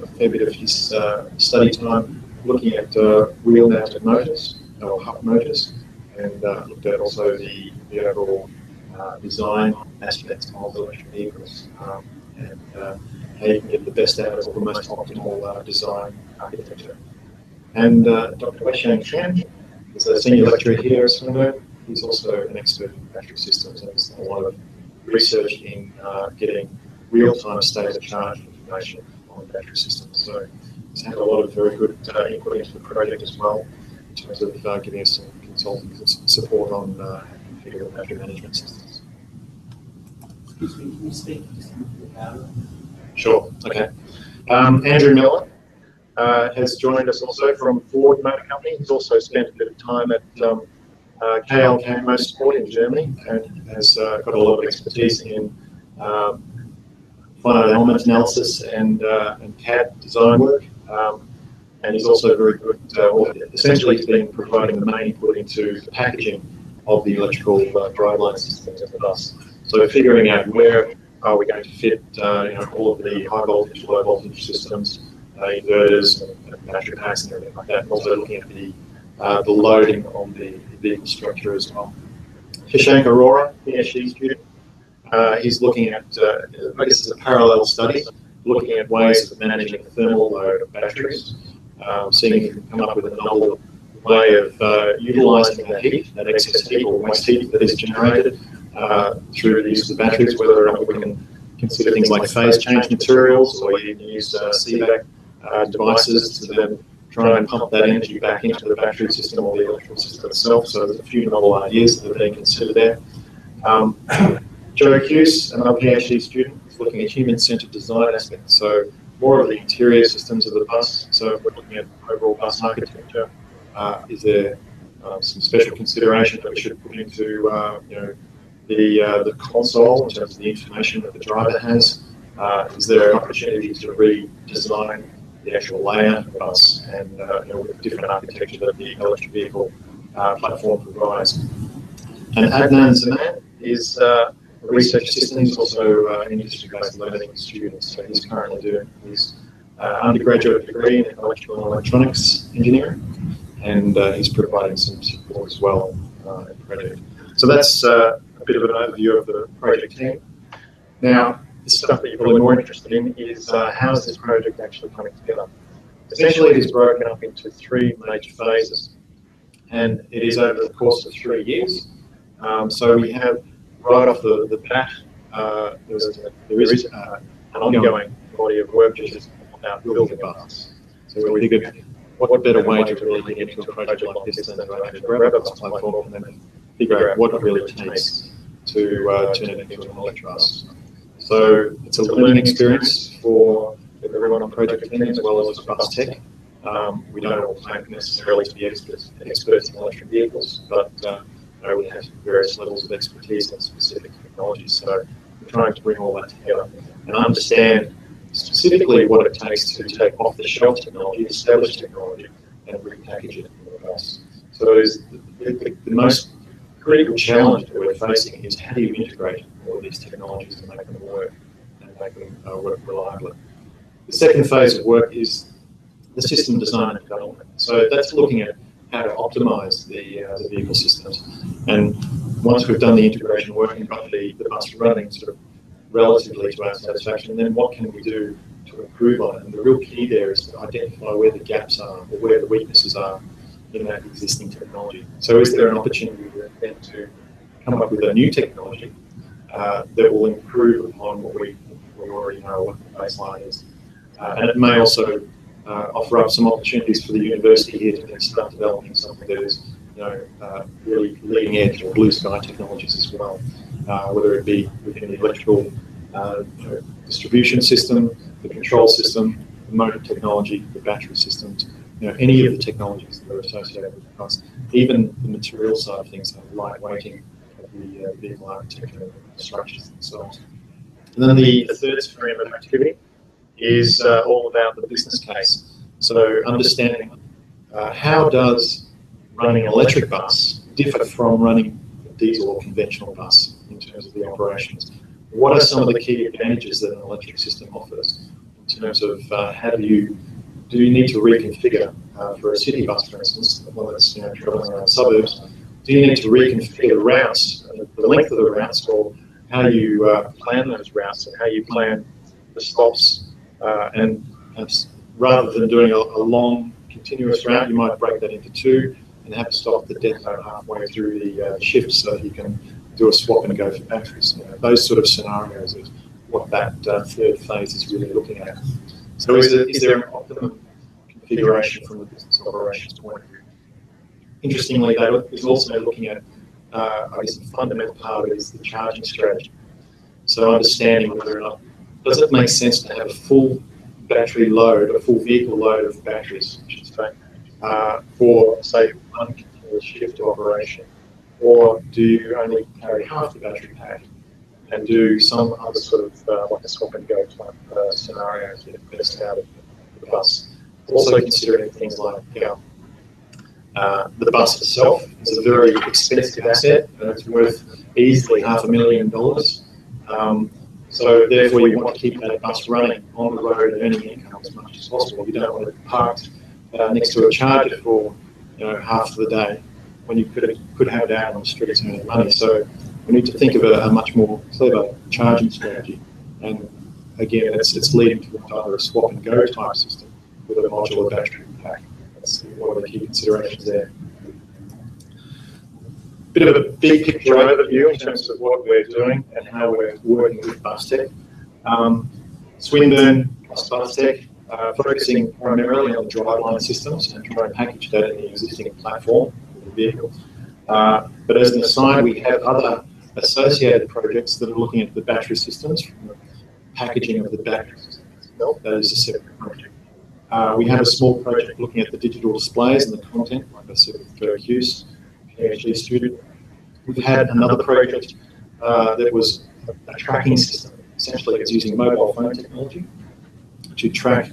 J: a fair bit of his uh, study time looking at uh, wheel-mounted motors or hub motors and looked at also the, the overall design aspects of electric vehicles um, and how you can get the best out of the most optimal uh, design architecture. And uh, Dr. Weixiang Shen is a senior lecturer here at Swinburne. He's also an expert in battery systems and has done a lot of research in uh, getting real-time state of charge information on battery systems. So he's had a lot of very good uh, input into the project as well in terms of uh, giving us some consulting support on uh, battery management systems.
C: Excuse me, can you speak?
J: Sure, okay. Um, Andrew Miller uh, has joined us also from Ford Motor Company. He's also spent a bit of time at um, uh, KLK Motorsport in Germany and has uh, got a lot of expertise in um, finite element analysis and, uh, and CAD design work. Um, and he's also very good, uh, or essentially he's been providing the main input into the packaging of the electrical uh, driveline systems of the bus. So figuring out where are we going to fit, uh, you know, all of the high voltage, low voltage systems, uh, inverters, and, battery packs, and everything like that. Also looking at the uh, the loading on the vehicle structure as well. Shashank Arora, PhD student, uh, he's looking at, uh, I guess it's a parallel study, looking at ways of managing the thermal load of batteries, um, seeing if we can come up with a novel way of uh, utilising that heat, that excess heat or waste heat that is generated uh, through the use of batteries, whether or not we can consider things like phase change materials or even use uh, CVAC uh, devices to then try and pump that energy back into the battery system or the electrical system itself. So there's a few novel ideas that are being considered there. Um, Joe Hughes, another PhD student, is looking at human-centered design aspects. So more of the interior systems of the bus. So we're looking at overall bus architecture. Uh, is there uh, some special consideration that we should put into, uh, you know, the uh, the console in terms of the information that the driver has? Uh, is there an opportunity to redesign the actual layout the bus and uh, you know, with different architecture that the electric vehicle uh, platform provides? And Adnan Zaman is uh, a research assistant. He's also uh, an industry-based learning student. So he's currently doing his uh, undergraduate degree in electrical and electronics engineering, and uh, he's providing some support as well uh, in the. So that's uh, a bit of an overview of the project team. Now, the stuff that you're probably more interested in is uh, how is this project actually coming together? Essentially, it is broken up into three major phases, and it is over the course of three years. Um, so we have right off the, the bat, uh, there's a, there is uh, an ongoing body of work which is about building bus. So we figured, what better way to really get into a project like this than to grab a platform and then figure out what it really takes to uh, turn it into an electric bus. So it's a learning experience for everyone on project team as well as BusTech. Um, we don't all claim necessarily to be experts, experts in electric vehicles, but uh, we have various levels of expertise in specific technologies. So we're trying to bring all that together and understand specifically what it takes to take off-the-shelf technology, established technology, and repackage it in the. So it is the, the, the most critical challenge that we're facing is how do you integrate all of these technologies and make them work and make them uh, work reliably. The second phase of work is the system design and development. So that's looking at how to optimize the, uh, the vehicle systems. And once we've done the integration work and got the, the bus running sort of relatively to our satisfaction, then what can we do to improve on it? And the real key there is to identify where the gaps are or where the weaknesses are in that existing technology. So is there an opportunity then to come up with a new technology uh, that will improve upon what we, we already know what the baseline is? Uh, and it may also uh, offer up some opportunities for the university here to then start developing something that is you know, uh, really leading edge or blue sky technologies as well, uh, whether it be within the electrical you know, distribution system, the control system, the motor technology, the battery systems, you know, any of the technologies that are associated with the bus, even the material side of things, like lightweighting of the uh, vehicle architecture structures themselves. And then the, the third stream of activity is uh, all about the business case. So understanding uh, how does running an electric bus differ from running a diesel or conventional bus in terms of the operations? What are some of the key advantages that an electric system offers in terms of uh, how do you do you need to reconfigure uh, for a city bus, for instance, one that's you know, traveling around suburbs? Do you need to reconfigure the routes, uh, the length of the routes, or how you uh, plan those routes and how you plan the stops? Uh, and, and rather than doing a, a, long continuous route, you might break that into two and have to stop the depot halfway through the uh, shift so you can do a swap and go for batteries. You know, those sort of scenarios is what that uh, third phase is really looking at. So is, there, is there an optimum configuration from the business operations point of view? Interestingly, that is also looking at, uh, I guess, the fundamental part of it is the charging strategy. So understanding whether or not, does it make sense to have a full battery load, a full vehicle load of batteries, I should say, uh, for, say, one continuous shift operation? Or do you only carry half the battery pack and do some other sort of uh, like a swap and go type uh, scenario to get the best out of the bus. Also considering things like you know, uh, the bus itself is a very expensive asset and it's worth easily half a million dollars. Um, so therefore you want to keep that bus running on the road earning income as much as possible. You don't want it parked uh, next to a charger for you know half of the day when you could could have it out on the streets earning money. So we need to think of a, a much more clever charging strategy. And again, it's, it's leading to either a swap and go type system with a modular battery pack. That's one of the key considerations there. Bit of a big picture overview in terms of what we're doing and how we're working with BusTech. Um, Swinburne plus BusTech, uh, focusing primarily on driveline systems and trying to package that in the existing platform of the vehicle. Uh, but as an aside, we have other associated projects that are looking at the battery systems, from the packaging of the battery systems. That is a separate project. Uh, we have a small project looking at the digital displays and the content, like I said, with Joe Hughes, PhD student. We've had another project uh, that was a, a tracking system. Essentially, it's using mobile phone technology to track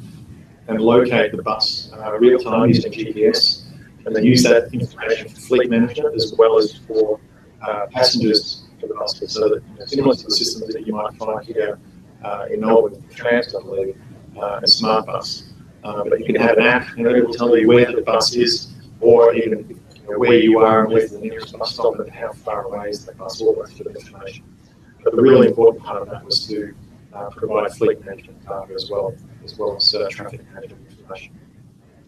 J: and locate the bus uh, real time using GPS, and then use that information for fleet management as well as for uh, passengers for the bus. So that, you know, similar to the systems that you might find here uh, in Melbourne, Trans, I believe, uh, and Smart Bus. Uh, but you can have an app and it will tell you where the bus is, or even you know, where you are and where's the nearest bus stop and how far away is the bus, all that sort of information. But the really important part of that was to uh, provide fleet management data as well, as well as uh, traffic management information.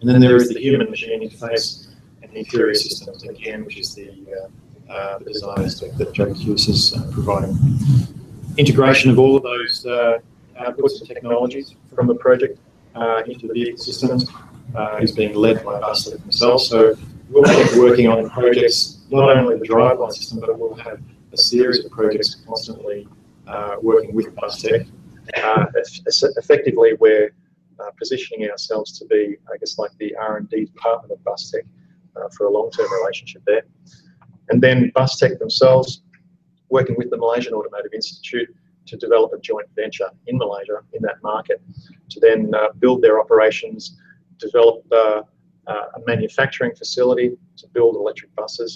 J: And then there is the human-machine interface and the interior systems again, which is the, uh, uh, the design aspect that Hughes is uh, providing. Integration of all of those uh, outputs and technologies from the project uh, into the vehicle systems uh, is being led by BusTech themselves. So we'll keep working on projects, not only the driveline system, but we'll have a series of projects constantly uh, working with BusTech. Uh, effectively, we're uh, positioning ourselves to be, I guess, like the R&D department of BusTech uh, for a long-term relationship there. And then BusTech themselves, working with the Malaysian Automotive Institute to develop a joint venture in Malaysia in that market to then uh, build their operations, develop uh, uh, a manufacturing facility to build electric buses,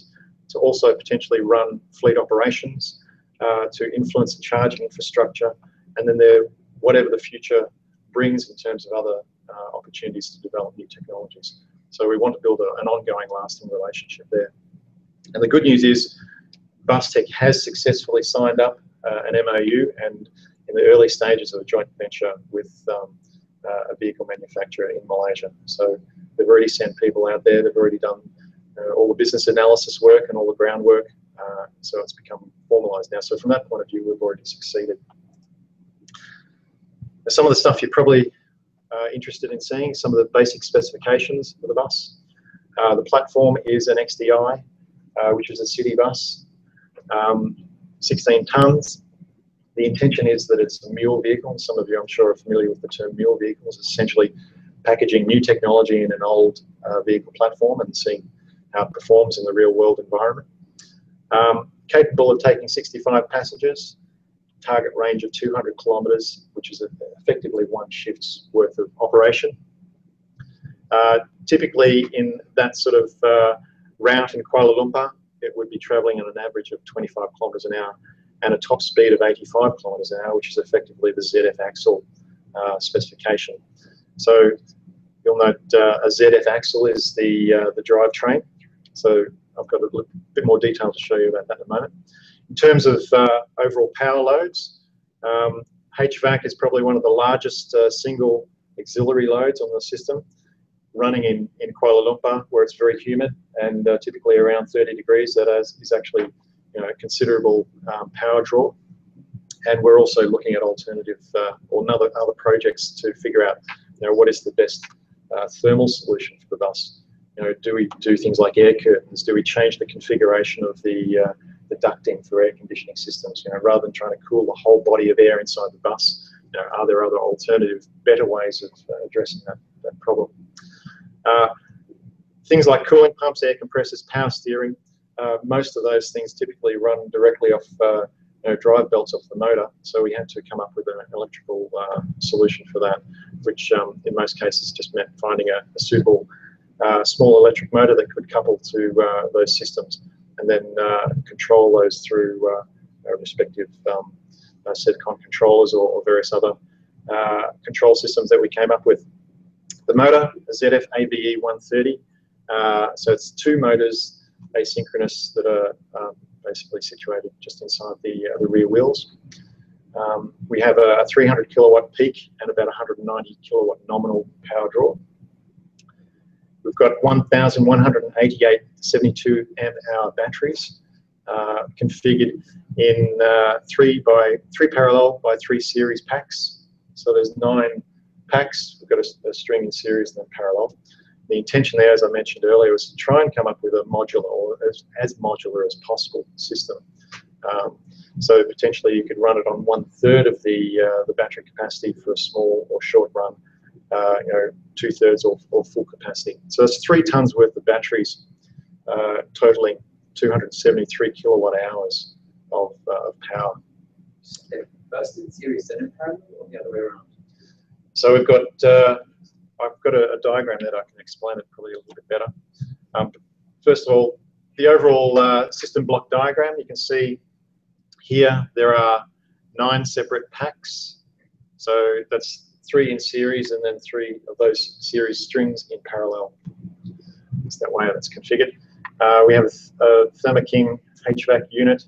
J: to also potentially run fleet operations, uh, to influence the charging infrastructure, and then there, whatever the future brings in terms of other uh, opportunities to develop new technologies. So we want to build a, an ongoing, lasting relationship there. And the good news is, BusTech has successfully signed up an MOU and in the early stages of a joint venture with um, uh, a vehicle manufacturer in Malaysia. So they've already sent people out there. They've already done uh, all the business analysis work and all the groundwork. Uh, so it's become formalised now. So from that point of view, we've already succeeded. Some of the stuff you're probably uh, interested in seeing, some of the basic specifications for the bus. Uh, the platform is an XDI, uh, which is a city bus, um, 16 tonnes. The intention is that it's a mule vehicle. Some of you, I'm sure, are familiar with the term mule vehicles. Essentially, packaging new technology in an old uh, vehicle platform and seeing how it performs in the real world environment. Um, capable of taking 65 passengers, target range of 200 kilometres, which is effectively one shift's worth of operation. Uh, typically, in that sort of uh, route in Kuala Lumpur, it would be travelling at an average of 25 kilometres an hour and a top speed of 85 kilometres an hour, which is effectively the ZF axle uh, specification. So you'll note uh, a ZF axle is the uh, the drivetrain. So I've got a bit more detail to show you about that in a moment. In terms of uh, overall power loads, um, HVAC is probably one of the largest uh, single auxiliary loads on the system, running in, in Kuala Lumpur where it's very humid and uh, typically around 30 degrees. That is, is actually you know, considerable um, power draw. And we're also looking at alternative uh, or other, other projects to figure out you know, what is the best uh, thermal solution for the bus. You know, do we do things like air curtains? Do we change the configuration of the uh, the ducting for air conditioning systems? You know, rather than trying to cool the whole body of air inside the bus, you know, are there other alternative, better ways of uh, addressing that, that problem? Uh, things like cooling pumps, air compressors, power steering, uh, most of those things typically run directly off uh, you know, drive belts off the motor. So we had to come up with an electrical uh, solution for that, which um, in most cases just meant finding a, a suitable uh, small electric motor that could couple to uh, those systems and then control those through respective um, Sevcon controllers or, or various other control systems that we came up with. The motor, ZF AVE 130, so it's two motors asynchronous that are um, basically situated just inside the, uh, the rear wheels. Um, we have a 300 kilowatt peak and about 190 kilowatt nominal power draw. We've got 1,188 72 amp hour batteries uh, configured in uh, three by three parallel by three series packs. So there's nine packs. We've got a, a string in series and then parallel. The intention there, as I mentioned earlier, was to try and come up with a modular or as, as modular as possible system. Um, so potentially you could run it on one third of the uh, the battery capacity for a small or short run, uh, you know, two thirds or, or full capacity. So it's three tons worth of batteries, uh, totaling 273 kilowatt hours of, uh, of power.
F: First in series, then in parallel, or the other way around?
J: So we've got, uh, I've got a, a diagram that I can explain it probably a little bit better. Um, first of all, the overall uh, system block diagram, you can see here there are nine separate packs. So that's three in series and then three of those series strings in parallel. It's that way that's configured. Uh, we have a Thermo-King HVAC unit.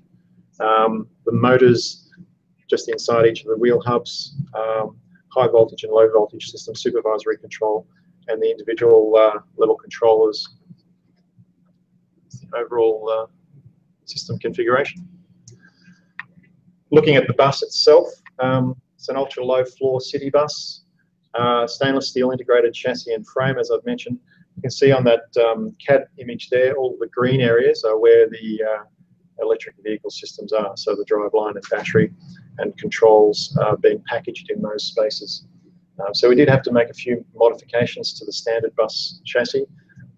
J: Um, the motors just inside each of the wheel hubs, um, high voltage and low voltage system supervisory control, and the individual uh, level controllers. Overall uh, system configuration. Looking at the bus itself, um, it's an ultra low floor city bus, uh, stainless steel integrated chassis and frame, as I've mentioned. You can see on that um, CAD image there, all the green areas are where the uh, electric vehicle systems are. So the driveline and battery and controls are being packaged in those spaces. Um, so we did have to make a few modifications to the standard bus chassis,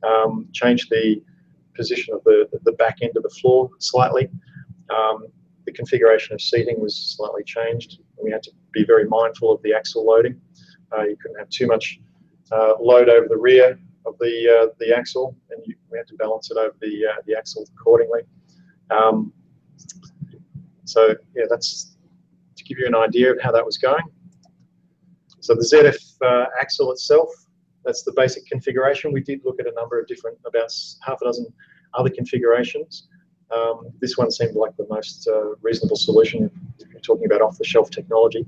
J: um, change the position of the, the back end of the floor slightly. Um, the configuration of seating was slightly changed. We had to be very mindful of the axle loading. Uh, you couldn't have too much uh, load over the rear of the uh, the axle, and you, we had to balance it over the uh, the axle accordingly. Um, so yeah, that's give you an idea of how that was going. So the ZF uh, axle itself, that's the basic configuration. We did look at a number of different, about half a dozen other configurations. Um, this one seemed like the most uh, reasonable solution if you're talking about off-the-shelf technology.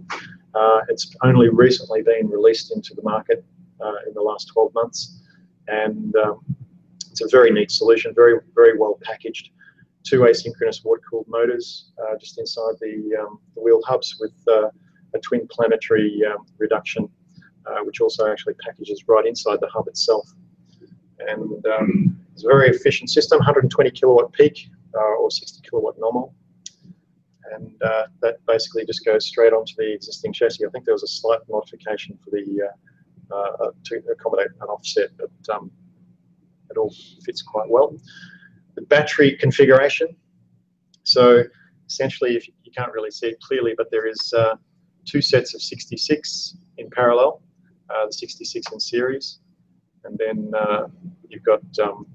J: Uh, it's only recently been released into the market uh, in the last 12 months, and um, it's a very neat solution, very very well packaged. Two asynchronous water-cooled motors uh, just inside the, um, the, wheel hubs with uh, a twin planetary um, reduction, uh, which also actually packages right inside the hub itself. And um, it's a very efficient system, 120 kilowatt peak, uh, or 60 kilowatt normal. And uh, that basically just goes straight onto the existing chassis. I think there was a slight modification for the to accommodate an offset, but um, it all fits quite well. The battery configuration. So essentially, if you can't really see it clearly, but there is uh, two sets of 66 in parallel, uh, the 66 in series, and then uh, you've got um,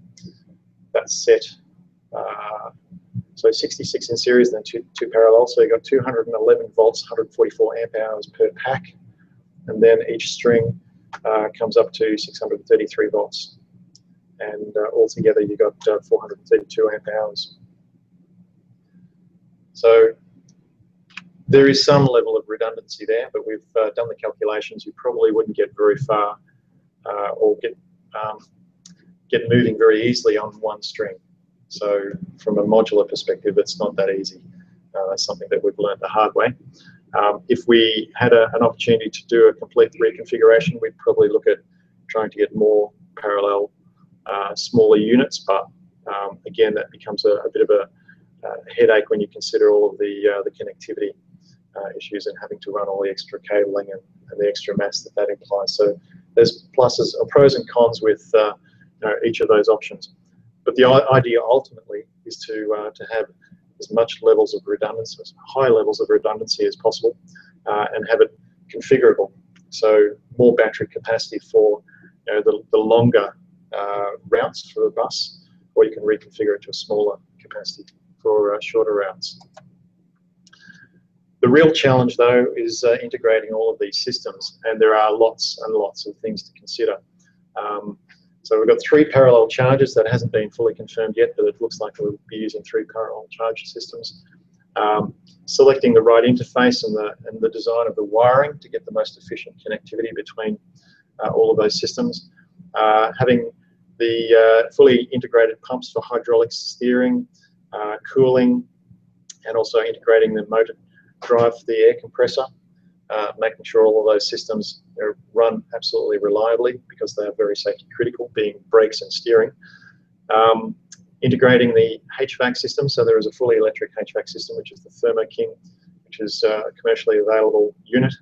J: that set uh, so 66 in series, then two, two parallel. So you've got 211 volts, 144 amp hours per pack. And then each string uh, comes up to 633 volts. And uh, altogether you've got uh, 432 amp hours. So there is some level of redundancy there, but we've uh, done the calculations. You probably wouldn't get very far uh, or get, um, get moving very easily on one string. So from a modular perspective, it's not that easy. Uh, that's something that we've learned the hard way. Um, if we had a, an opportunity to do a complete reconfiguration, we'd probably look at trying to get more parallel, uh, smaller units. But um, again, that becomes a, a bit of a, a, headache when you consider all of the uh, the connectivity uh, issues and having to run all the extra cabling and, and, the extra mass that that implies. So there's pluses, or pros and cons with uh, you know, each of those options. But the idea ultimately is to, uh, to have as much levels of redundancy, as high levels of redundancy as possible, uh, and have it configurable. So more battery capacity for you know, the, the longer uh, routes for the bus, or you can reconfigure it to a smaller capacity for uh, shorter routes. The real challenge, though, is uh, integrating all of these systems, and there are lots and lots of things to consider. Um, so we've got three parallel charges that hasn't been fully confirmed yet, but it looks like we'll be using three parallel charge systems. Um, selecting the right interface and the, and the design of the wiring to get the most efficient connectivity between uh, all of those systems. Uh, having the uh, fully integrated pumps for hydraulic steering, uh, cooling, and also integrating the motor drive for the air compressor, making sure all of those systems run absolutely reliably because they are very safety critical, being brakes and steering. Um, integrating the HVAC system, so there is a fully electric HVAC system, which is the Thermo King, which is a commercially available unit,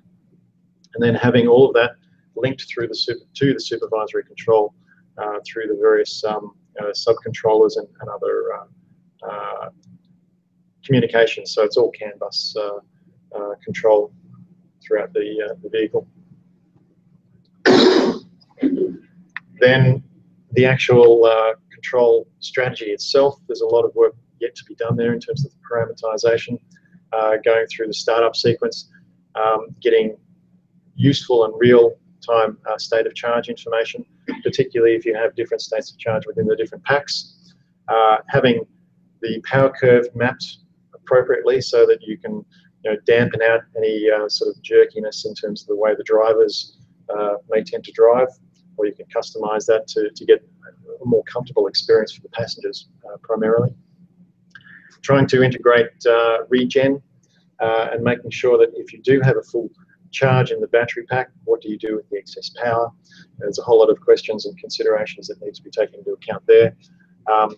J: and then having all of that linked through the super, to the supervisory control uh, through the various um, uh, subcontrollers and, and other uh, uh, communications. So it's all CAN bus uh, control throughout the, the vehicle. then the actual control strategy itself, there's a lot of work yet to be done there in terms of the parameterization, uh, going through the startup sequence, um, getting useful and real time uh, state of charge information, particularly if you have different states of charge within the different packs. Uh, having the power curve mapped appropriately so that you can you know, dampen out any uh, sort of jerkiness in terms of the way the drivers uh, may tend to drive, or you can customize that to, to get a more comfortable experience for the passengers uh, primarily. Trying to integrate uh, regen uh, and making sure that if you do have a full charge in the battery pack, what do you do with the excess power? There's a whole lot of questions and considerations that need to be taken into account there. Um,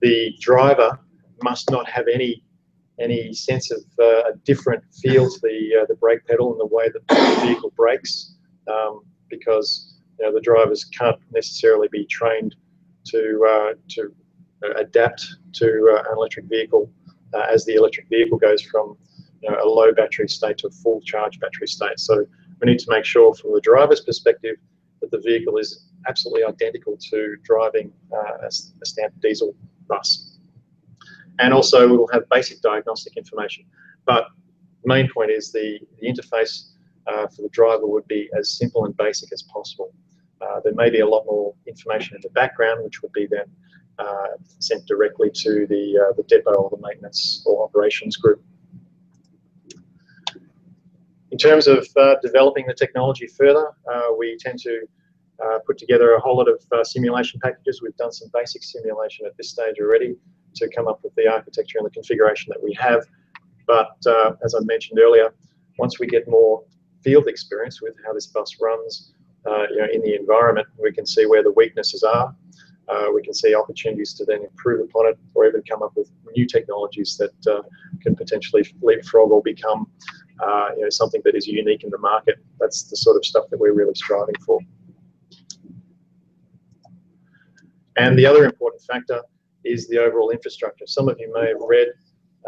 J: the driver must not have any any sense of uh, a different feel to the uh, the brake pedal and the way that the vehicle brakes, um, because you know, the drivers can't necessarily be trained to uh, to adapt to uh, an electric vehicle uh, as the electric vehicle goes from know, a low battery state to a full charge battery state. So we need to make sure, from the driver's perspective, that the vehicle is absolutely identical to driving uh, a, a standard diesel bus and also we will have basic diagnostic information. But the main point is the, the interface uh, for the driver would be as simple and basic as possible. Uh, there may be a lot more information in the background, which would be then uh, sent directly to the, uh, the depot or the maintenance or operations group. In terms of uh, developing the technology further, uh, we tend to put together a whole lot of simulation packages. We've done some basic simulation at this stage already to come up with the architecture and the configuration that we have. But uh, as I mentioned earlier, once we get more field experience with how this bus runs uh, you know, in the environment, we can see where the weaknesses are. Uh, we can see opportunities to then improve upon it or even come up with new technologies that uh, can potentially leapfrog or become uh, you know, something that is unique in the market. That's the sort of stuff that we're really striving for. And the other important factor is the overall infrastructure. Some of you may have read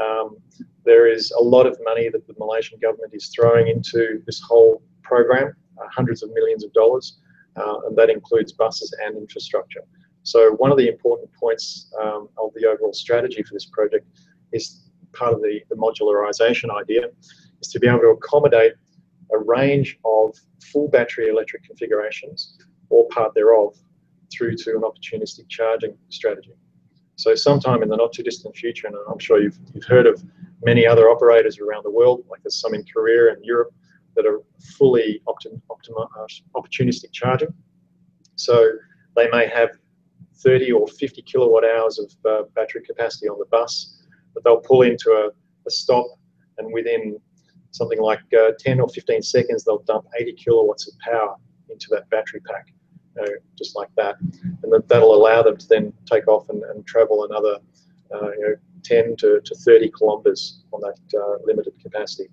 J: um, there is a lot of money that the Malaysian government is throwing into this whole program, uh, hundreds of millions of dollars, uh, and that includes buses and infrastructure. So one of the important points um, of the overall strategy for this project is part of the, the modularization idea, is to be able to accommodate a range of full battery electric configurations or part thereof through to an opportunistic charging strategy. So sometime in the not too distant future, and I'm sure you've, you've heard of many other operators around the world, like there's some in Korea and Europe that are fully optim, optima, uh, opportunistic charging. So they may have 30 or 50 kilowatt hours of uh, battery capacity on the bus, but they'll pull into a, a stop and within something like uh, 10 or 15 seconds, they'll dump 80 kilowatts of power into that battery pack know, just like that. And that, that'll allow them to then take off and, and travel another, uh, you know, 10 to, to 30 kilometres on that uh, limited capacity.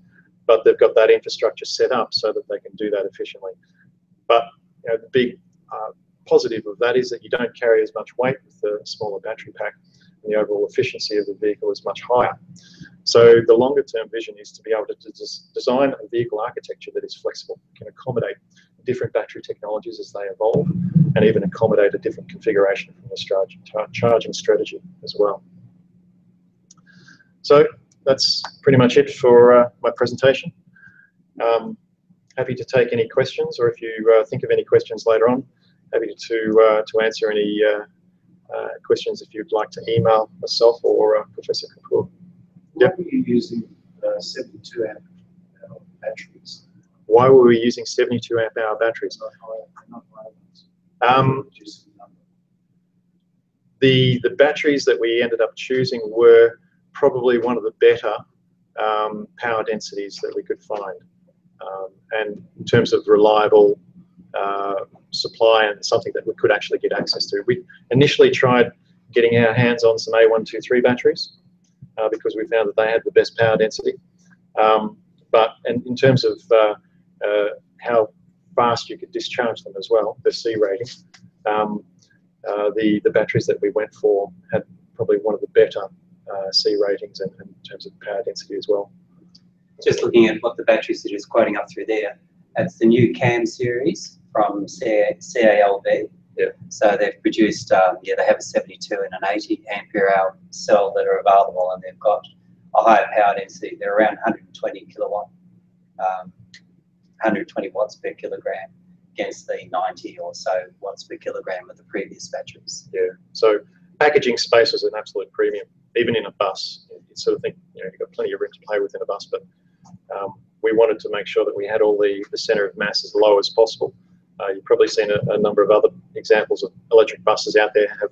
J: But they've got that infrastructure set up so that they can do that efficiently. But you know, the big uh, positive of that is that you don't carry as much weight with the smaller battery pack and the overall efficiency of the vehicle is much higher. So the longer term vision is to be able to design a vehicle architecture that is flexible, can accommodate different battery technologies as they evolve, and even accommodate a different configuration from the charging strategy as well. So that's pretty much it for uh, my presentation. Um, happy to take any questions, or if you uh, think of any questions later on, happy to uh, to answer any uh, uh, questions if you'd like to email myself or uh, Professor Kapoor.
B: Yep. What were you
K: using uh, 72 amp hour batteries?
J: Why were we using 72 amp hour batteries?
K: Not high, not high ones.
J: Um,
K: the
J: the the batteries that we ended up choosing were probably one of the better um, power densities that we could find, um, and in terms of reliable uh, supply and something that we could actually get access to. We initially tried getting our hands on some A123 batteries uh, because we found that they had the best power density. Um, but in, in terms of uh, uh, how fast you could discharge them as well, the C rating, um, uh, the the batteries that we went for had probably one of the better uh, C ratings in, in terms of power density as well.
A: Just looking at what the batteries are just quoting up through there, that's the new CAM series from CA, CALB.
J: Yeah.
A: So they've produced, um, yeah, they have a 72 and an 80 ampere hour cell that are available, and they've got a higher power density. They're around 120 kilowatt, um, 120 watts per kilogram against the 90 or so watts per kilogram of the previous batteries.
J: Yeah. So packaging space is an absolute premium, even in a bus. You sort of think you know you've got plenty of room to play with in a bus, but um, we wanted to make sure that we had all the the center of mass as low as possible. Uh, you've probably seen a, a number of other examples of electric buses out there have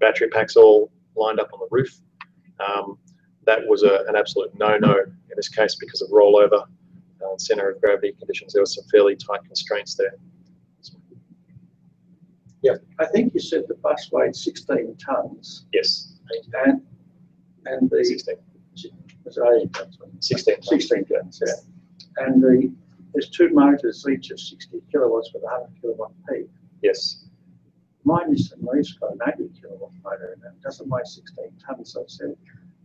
J: battery packs all lined up on the roof. Um, that was a, an absolute no-no in this case because of rollover, uh, center of gravity conditions. There were some fairly tight constraints there. Yeah.
B: I think you said the bus weighed sixteen tonnes
J: Yes,
B: and, and the,
J: 16.
B: was it
J: 16 tonnes.
B: Sixteen tonnes, yeah. And the, there's two motors, each of sixty kilowatts with a hundred kilowatt peak.
J: Yes.
B: My Nissan Leaf's got an eighty kilowatt motor in it, it doesn't weigh sixteen tonnes, so it seems-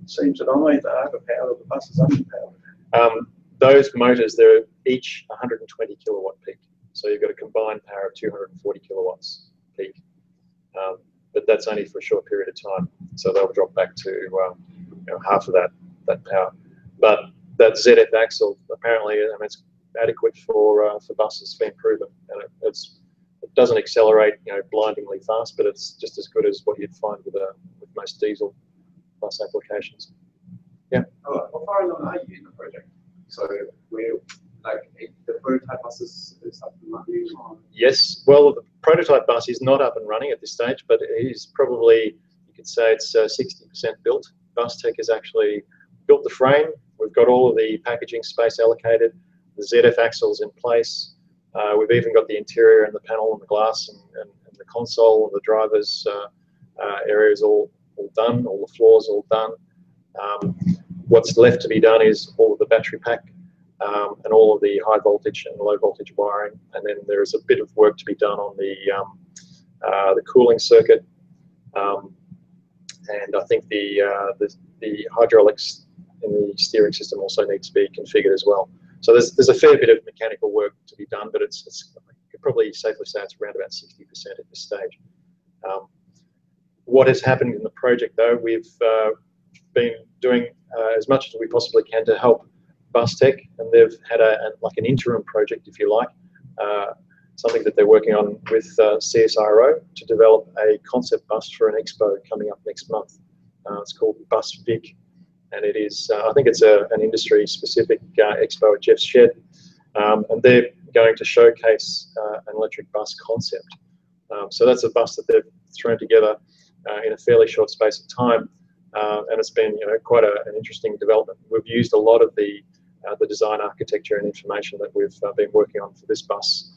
B: it seems that I'm either overpowered or the bus is underpowered.
J: Um, those motors, they're each 120 kilowatt peak. So you've got a combined power of 240 kilowatts peak. Um, but that's only for a short period of time. So they'll drop back to um, you know, half of that, that power. But that ZF axle, apparently, I mean, it's adequate for, uh, for buses, been proven. And it, it's, it doesn't accelerate, you know, blindingly fast, but it's just as good as what you'd find with, a, with most diesel bus applications.
F: Oh, how far along are you in the project? So we're like the prototype bus is, is up and running or?
J: Yes, well, the prototype bus is not up and running at this stage, but it is probably, you could say it's uh, 60% built. BusTech has actually built the frame. We've got all of the packaging space allocated, the ZF axles in place. Uh, we've even got the interior and the panel and the glass and, and, and the console and the driver's uh, uh, areas all, all done, all the floors all done. Um, what's left to be done is all of the battery pack um, and all of the high voltage and low voltage wiring. And then there is a bit of work to be done on the um, uh, the cooling circuit. Um, and I think the, uh, the the hydraulics in the steering system also need to be configured as well. So there's there's a fair bit of mechanical work to be done, but it's, it's could probably safely say it's around about 60% at this stage. Um, what has happened in the project though, we've uh, been doing uh, as much as we possibly can to help BusTech, and they've had a, a like an interim project, if you like, uh, something that they're working on with uh, CSIRO to develop a concept bus for an expo coming up next month. Uh, it's called Bus Vic, and it is uh, I think it's a, an industry-specific uh, expo at Jeff's Shed, um, and they're going to showcase uh, an electric bus concept. Um, so that's a bus that they've thrown together uh, in a fairly short space of time. Uh, and it's been, you know, quite a, an interesting development. We've used a lot of the uh, the design architecture and information that we've been working on for this bus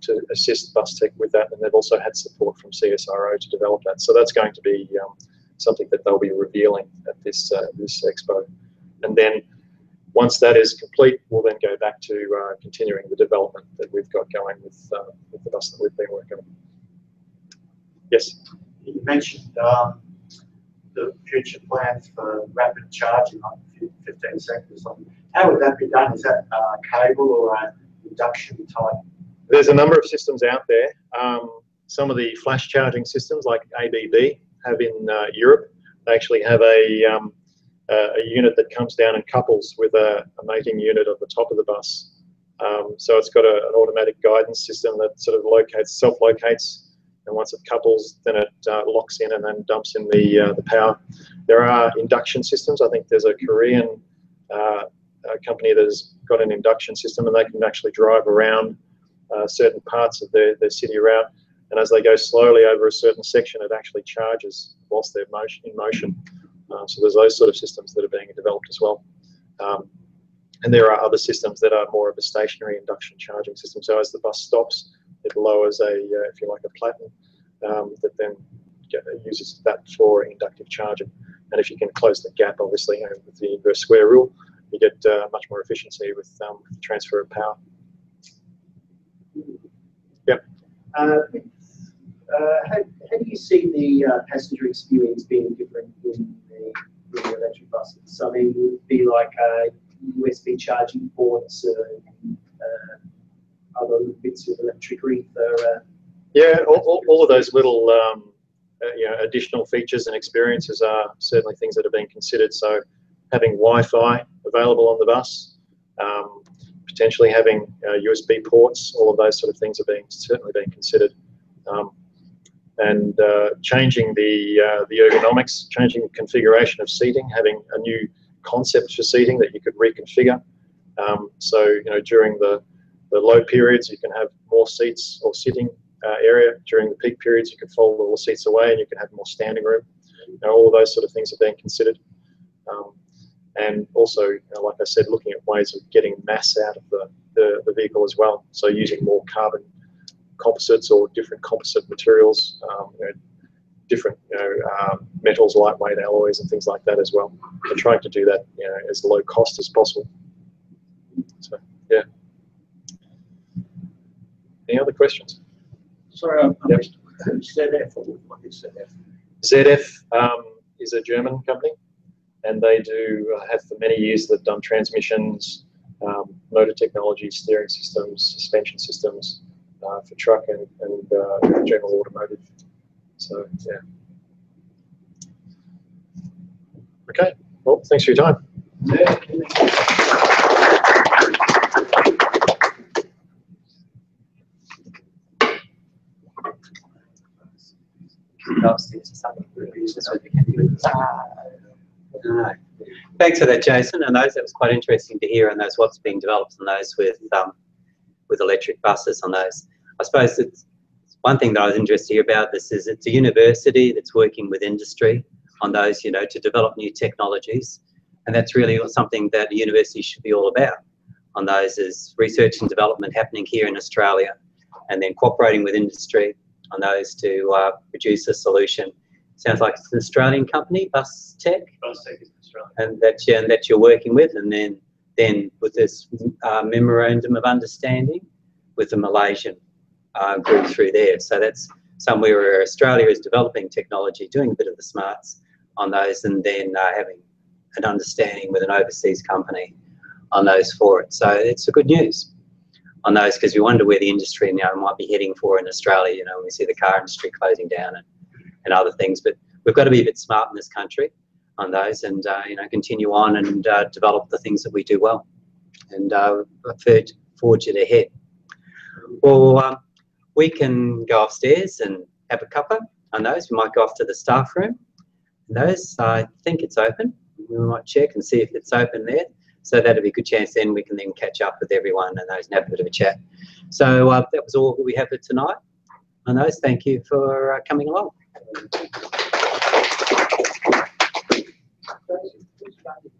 J: to assist BusTech with that, and they've also had support from CSIRO to develop that. So that's going to be um, something that they'll be revealing at this uh, this expo, and then once that is complete, we'll then go back to uh, continuing the development that we've got going with uh, with the bus that we've been working on. Yes.
L: You mentioned um, the future plans for rapid charging on fif- 15 seconds or something. How would that be done? Is that uh, cable or a induction type?
J: There's a number of systems out there. Um, some of the flash charging systems, like ABB, have in uh, Europe. They actually have a, um, a unit that comes down and couples with a, a mating unit at the top of the bus. Um, so it's got a, an automatic guidance system that sort of locates, self-locates, and once it couples, then it uh, locks in and then dumps in the uh, the power. There are induction systems. I think there's a Korean uh, a company that has got an induction system and they can actually drive around uh, certain parts of their, their city route. And as they go slowly over a certain section, it actually charges whilst they're motion, in motion. Uh, so there's those sort of systems that are being developed as well. Um, and there are other systems that are more of a stationary induction charging system. So as the bus stops, it lowers a, uh, if you like, a platen um, that then get, uses that for inductive charging. And if you can close the gap, obviously, you know, with the inverse square rule, you get uh, much more efficiency with um, transfer of power. Yep.
D: Uh, uh, how, how do you see the uh, passenger experience being different in the, in the electric buses? I mean, would it be like uh, USB charging ports and uh, other bits of electric uh,
J: Yeah, all, all, all of those little um, uh, you know, additional features and experiences are certainly things that are being considered. So having Wi-Fi available on the bus, um, potentially having uh, USB ports, all of those sort of things are being certainly being considered. Um, and uh, changing the uh, the ergonomics, changing the configuration of seating, having a new concept for seating that you could reconfigure. Um, so you know during the the low periods you can have more seats or sitting uh, area. During the peak periods, you can fold all the seats away and you can have more standing room. You know, all of those sort of things are being considered. Um, and also, you know, like I said, looking at ways of getting mass out of the, the, the vehicle as well. So using more carbon composites or different composite materials, um, you know, different you know, um, metals, lightweight alloys and things like that as well. We're trying to do that you know, as low cost as possible. So, yeah. Any other questions?
B: Sorry, I'm
J: Yep.
B: just, ZF, what is ZF?
J: ZF um, is a German company, and they do uh, have for many years they've done transmissions, um, motor technology, steering systems, suspension systems uh, for truck and, and uh, general automotive. So yeah. Okay. Well, thanks for your time.
A: Thanks for that, Jason. And those, that was quite interesting to hear, and those what's being developed and those with um, with electric buses on those. I suppose it's one thing that I was interested to hear about this is it's a university that's working with industry on those, you know, to develop new technologies, and that's really something that a university should be all about. On those is research and development happening here in Australia, and then cooperating with industry on those to uh, produce a solution. Sounds like it's an Australian company, BusTech and that you, and that you're working with, and then then with this uh, memorandum of understanding with the Malaysian uh, group through there. So that's somewhere where Australia is developing technology, doing a bit of the smarts on those, and then uh, having an understanding with an overseas company on those for it. So it's a good news on those because we wonder where the industry now might be heading for in Australia. You know, we see the car industry closing down and, and other things, but we've got to be a bit smart in this country on those and uh, you know continue on and uh, develop the things that we do well and uh, forge, it ahead. Well, um, we can go upstairs and have a cuppa on those. We might go off to the staff room. Those, I think it's open. We might check and see if it's open there. So that'll be a good chance then we can then catch up with everyone and those and have a bit of a chat. So uh, that was all we have for tonight. And those, thank you for uh, coming along.
E: Thank you.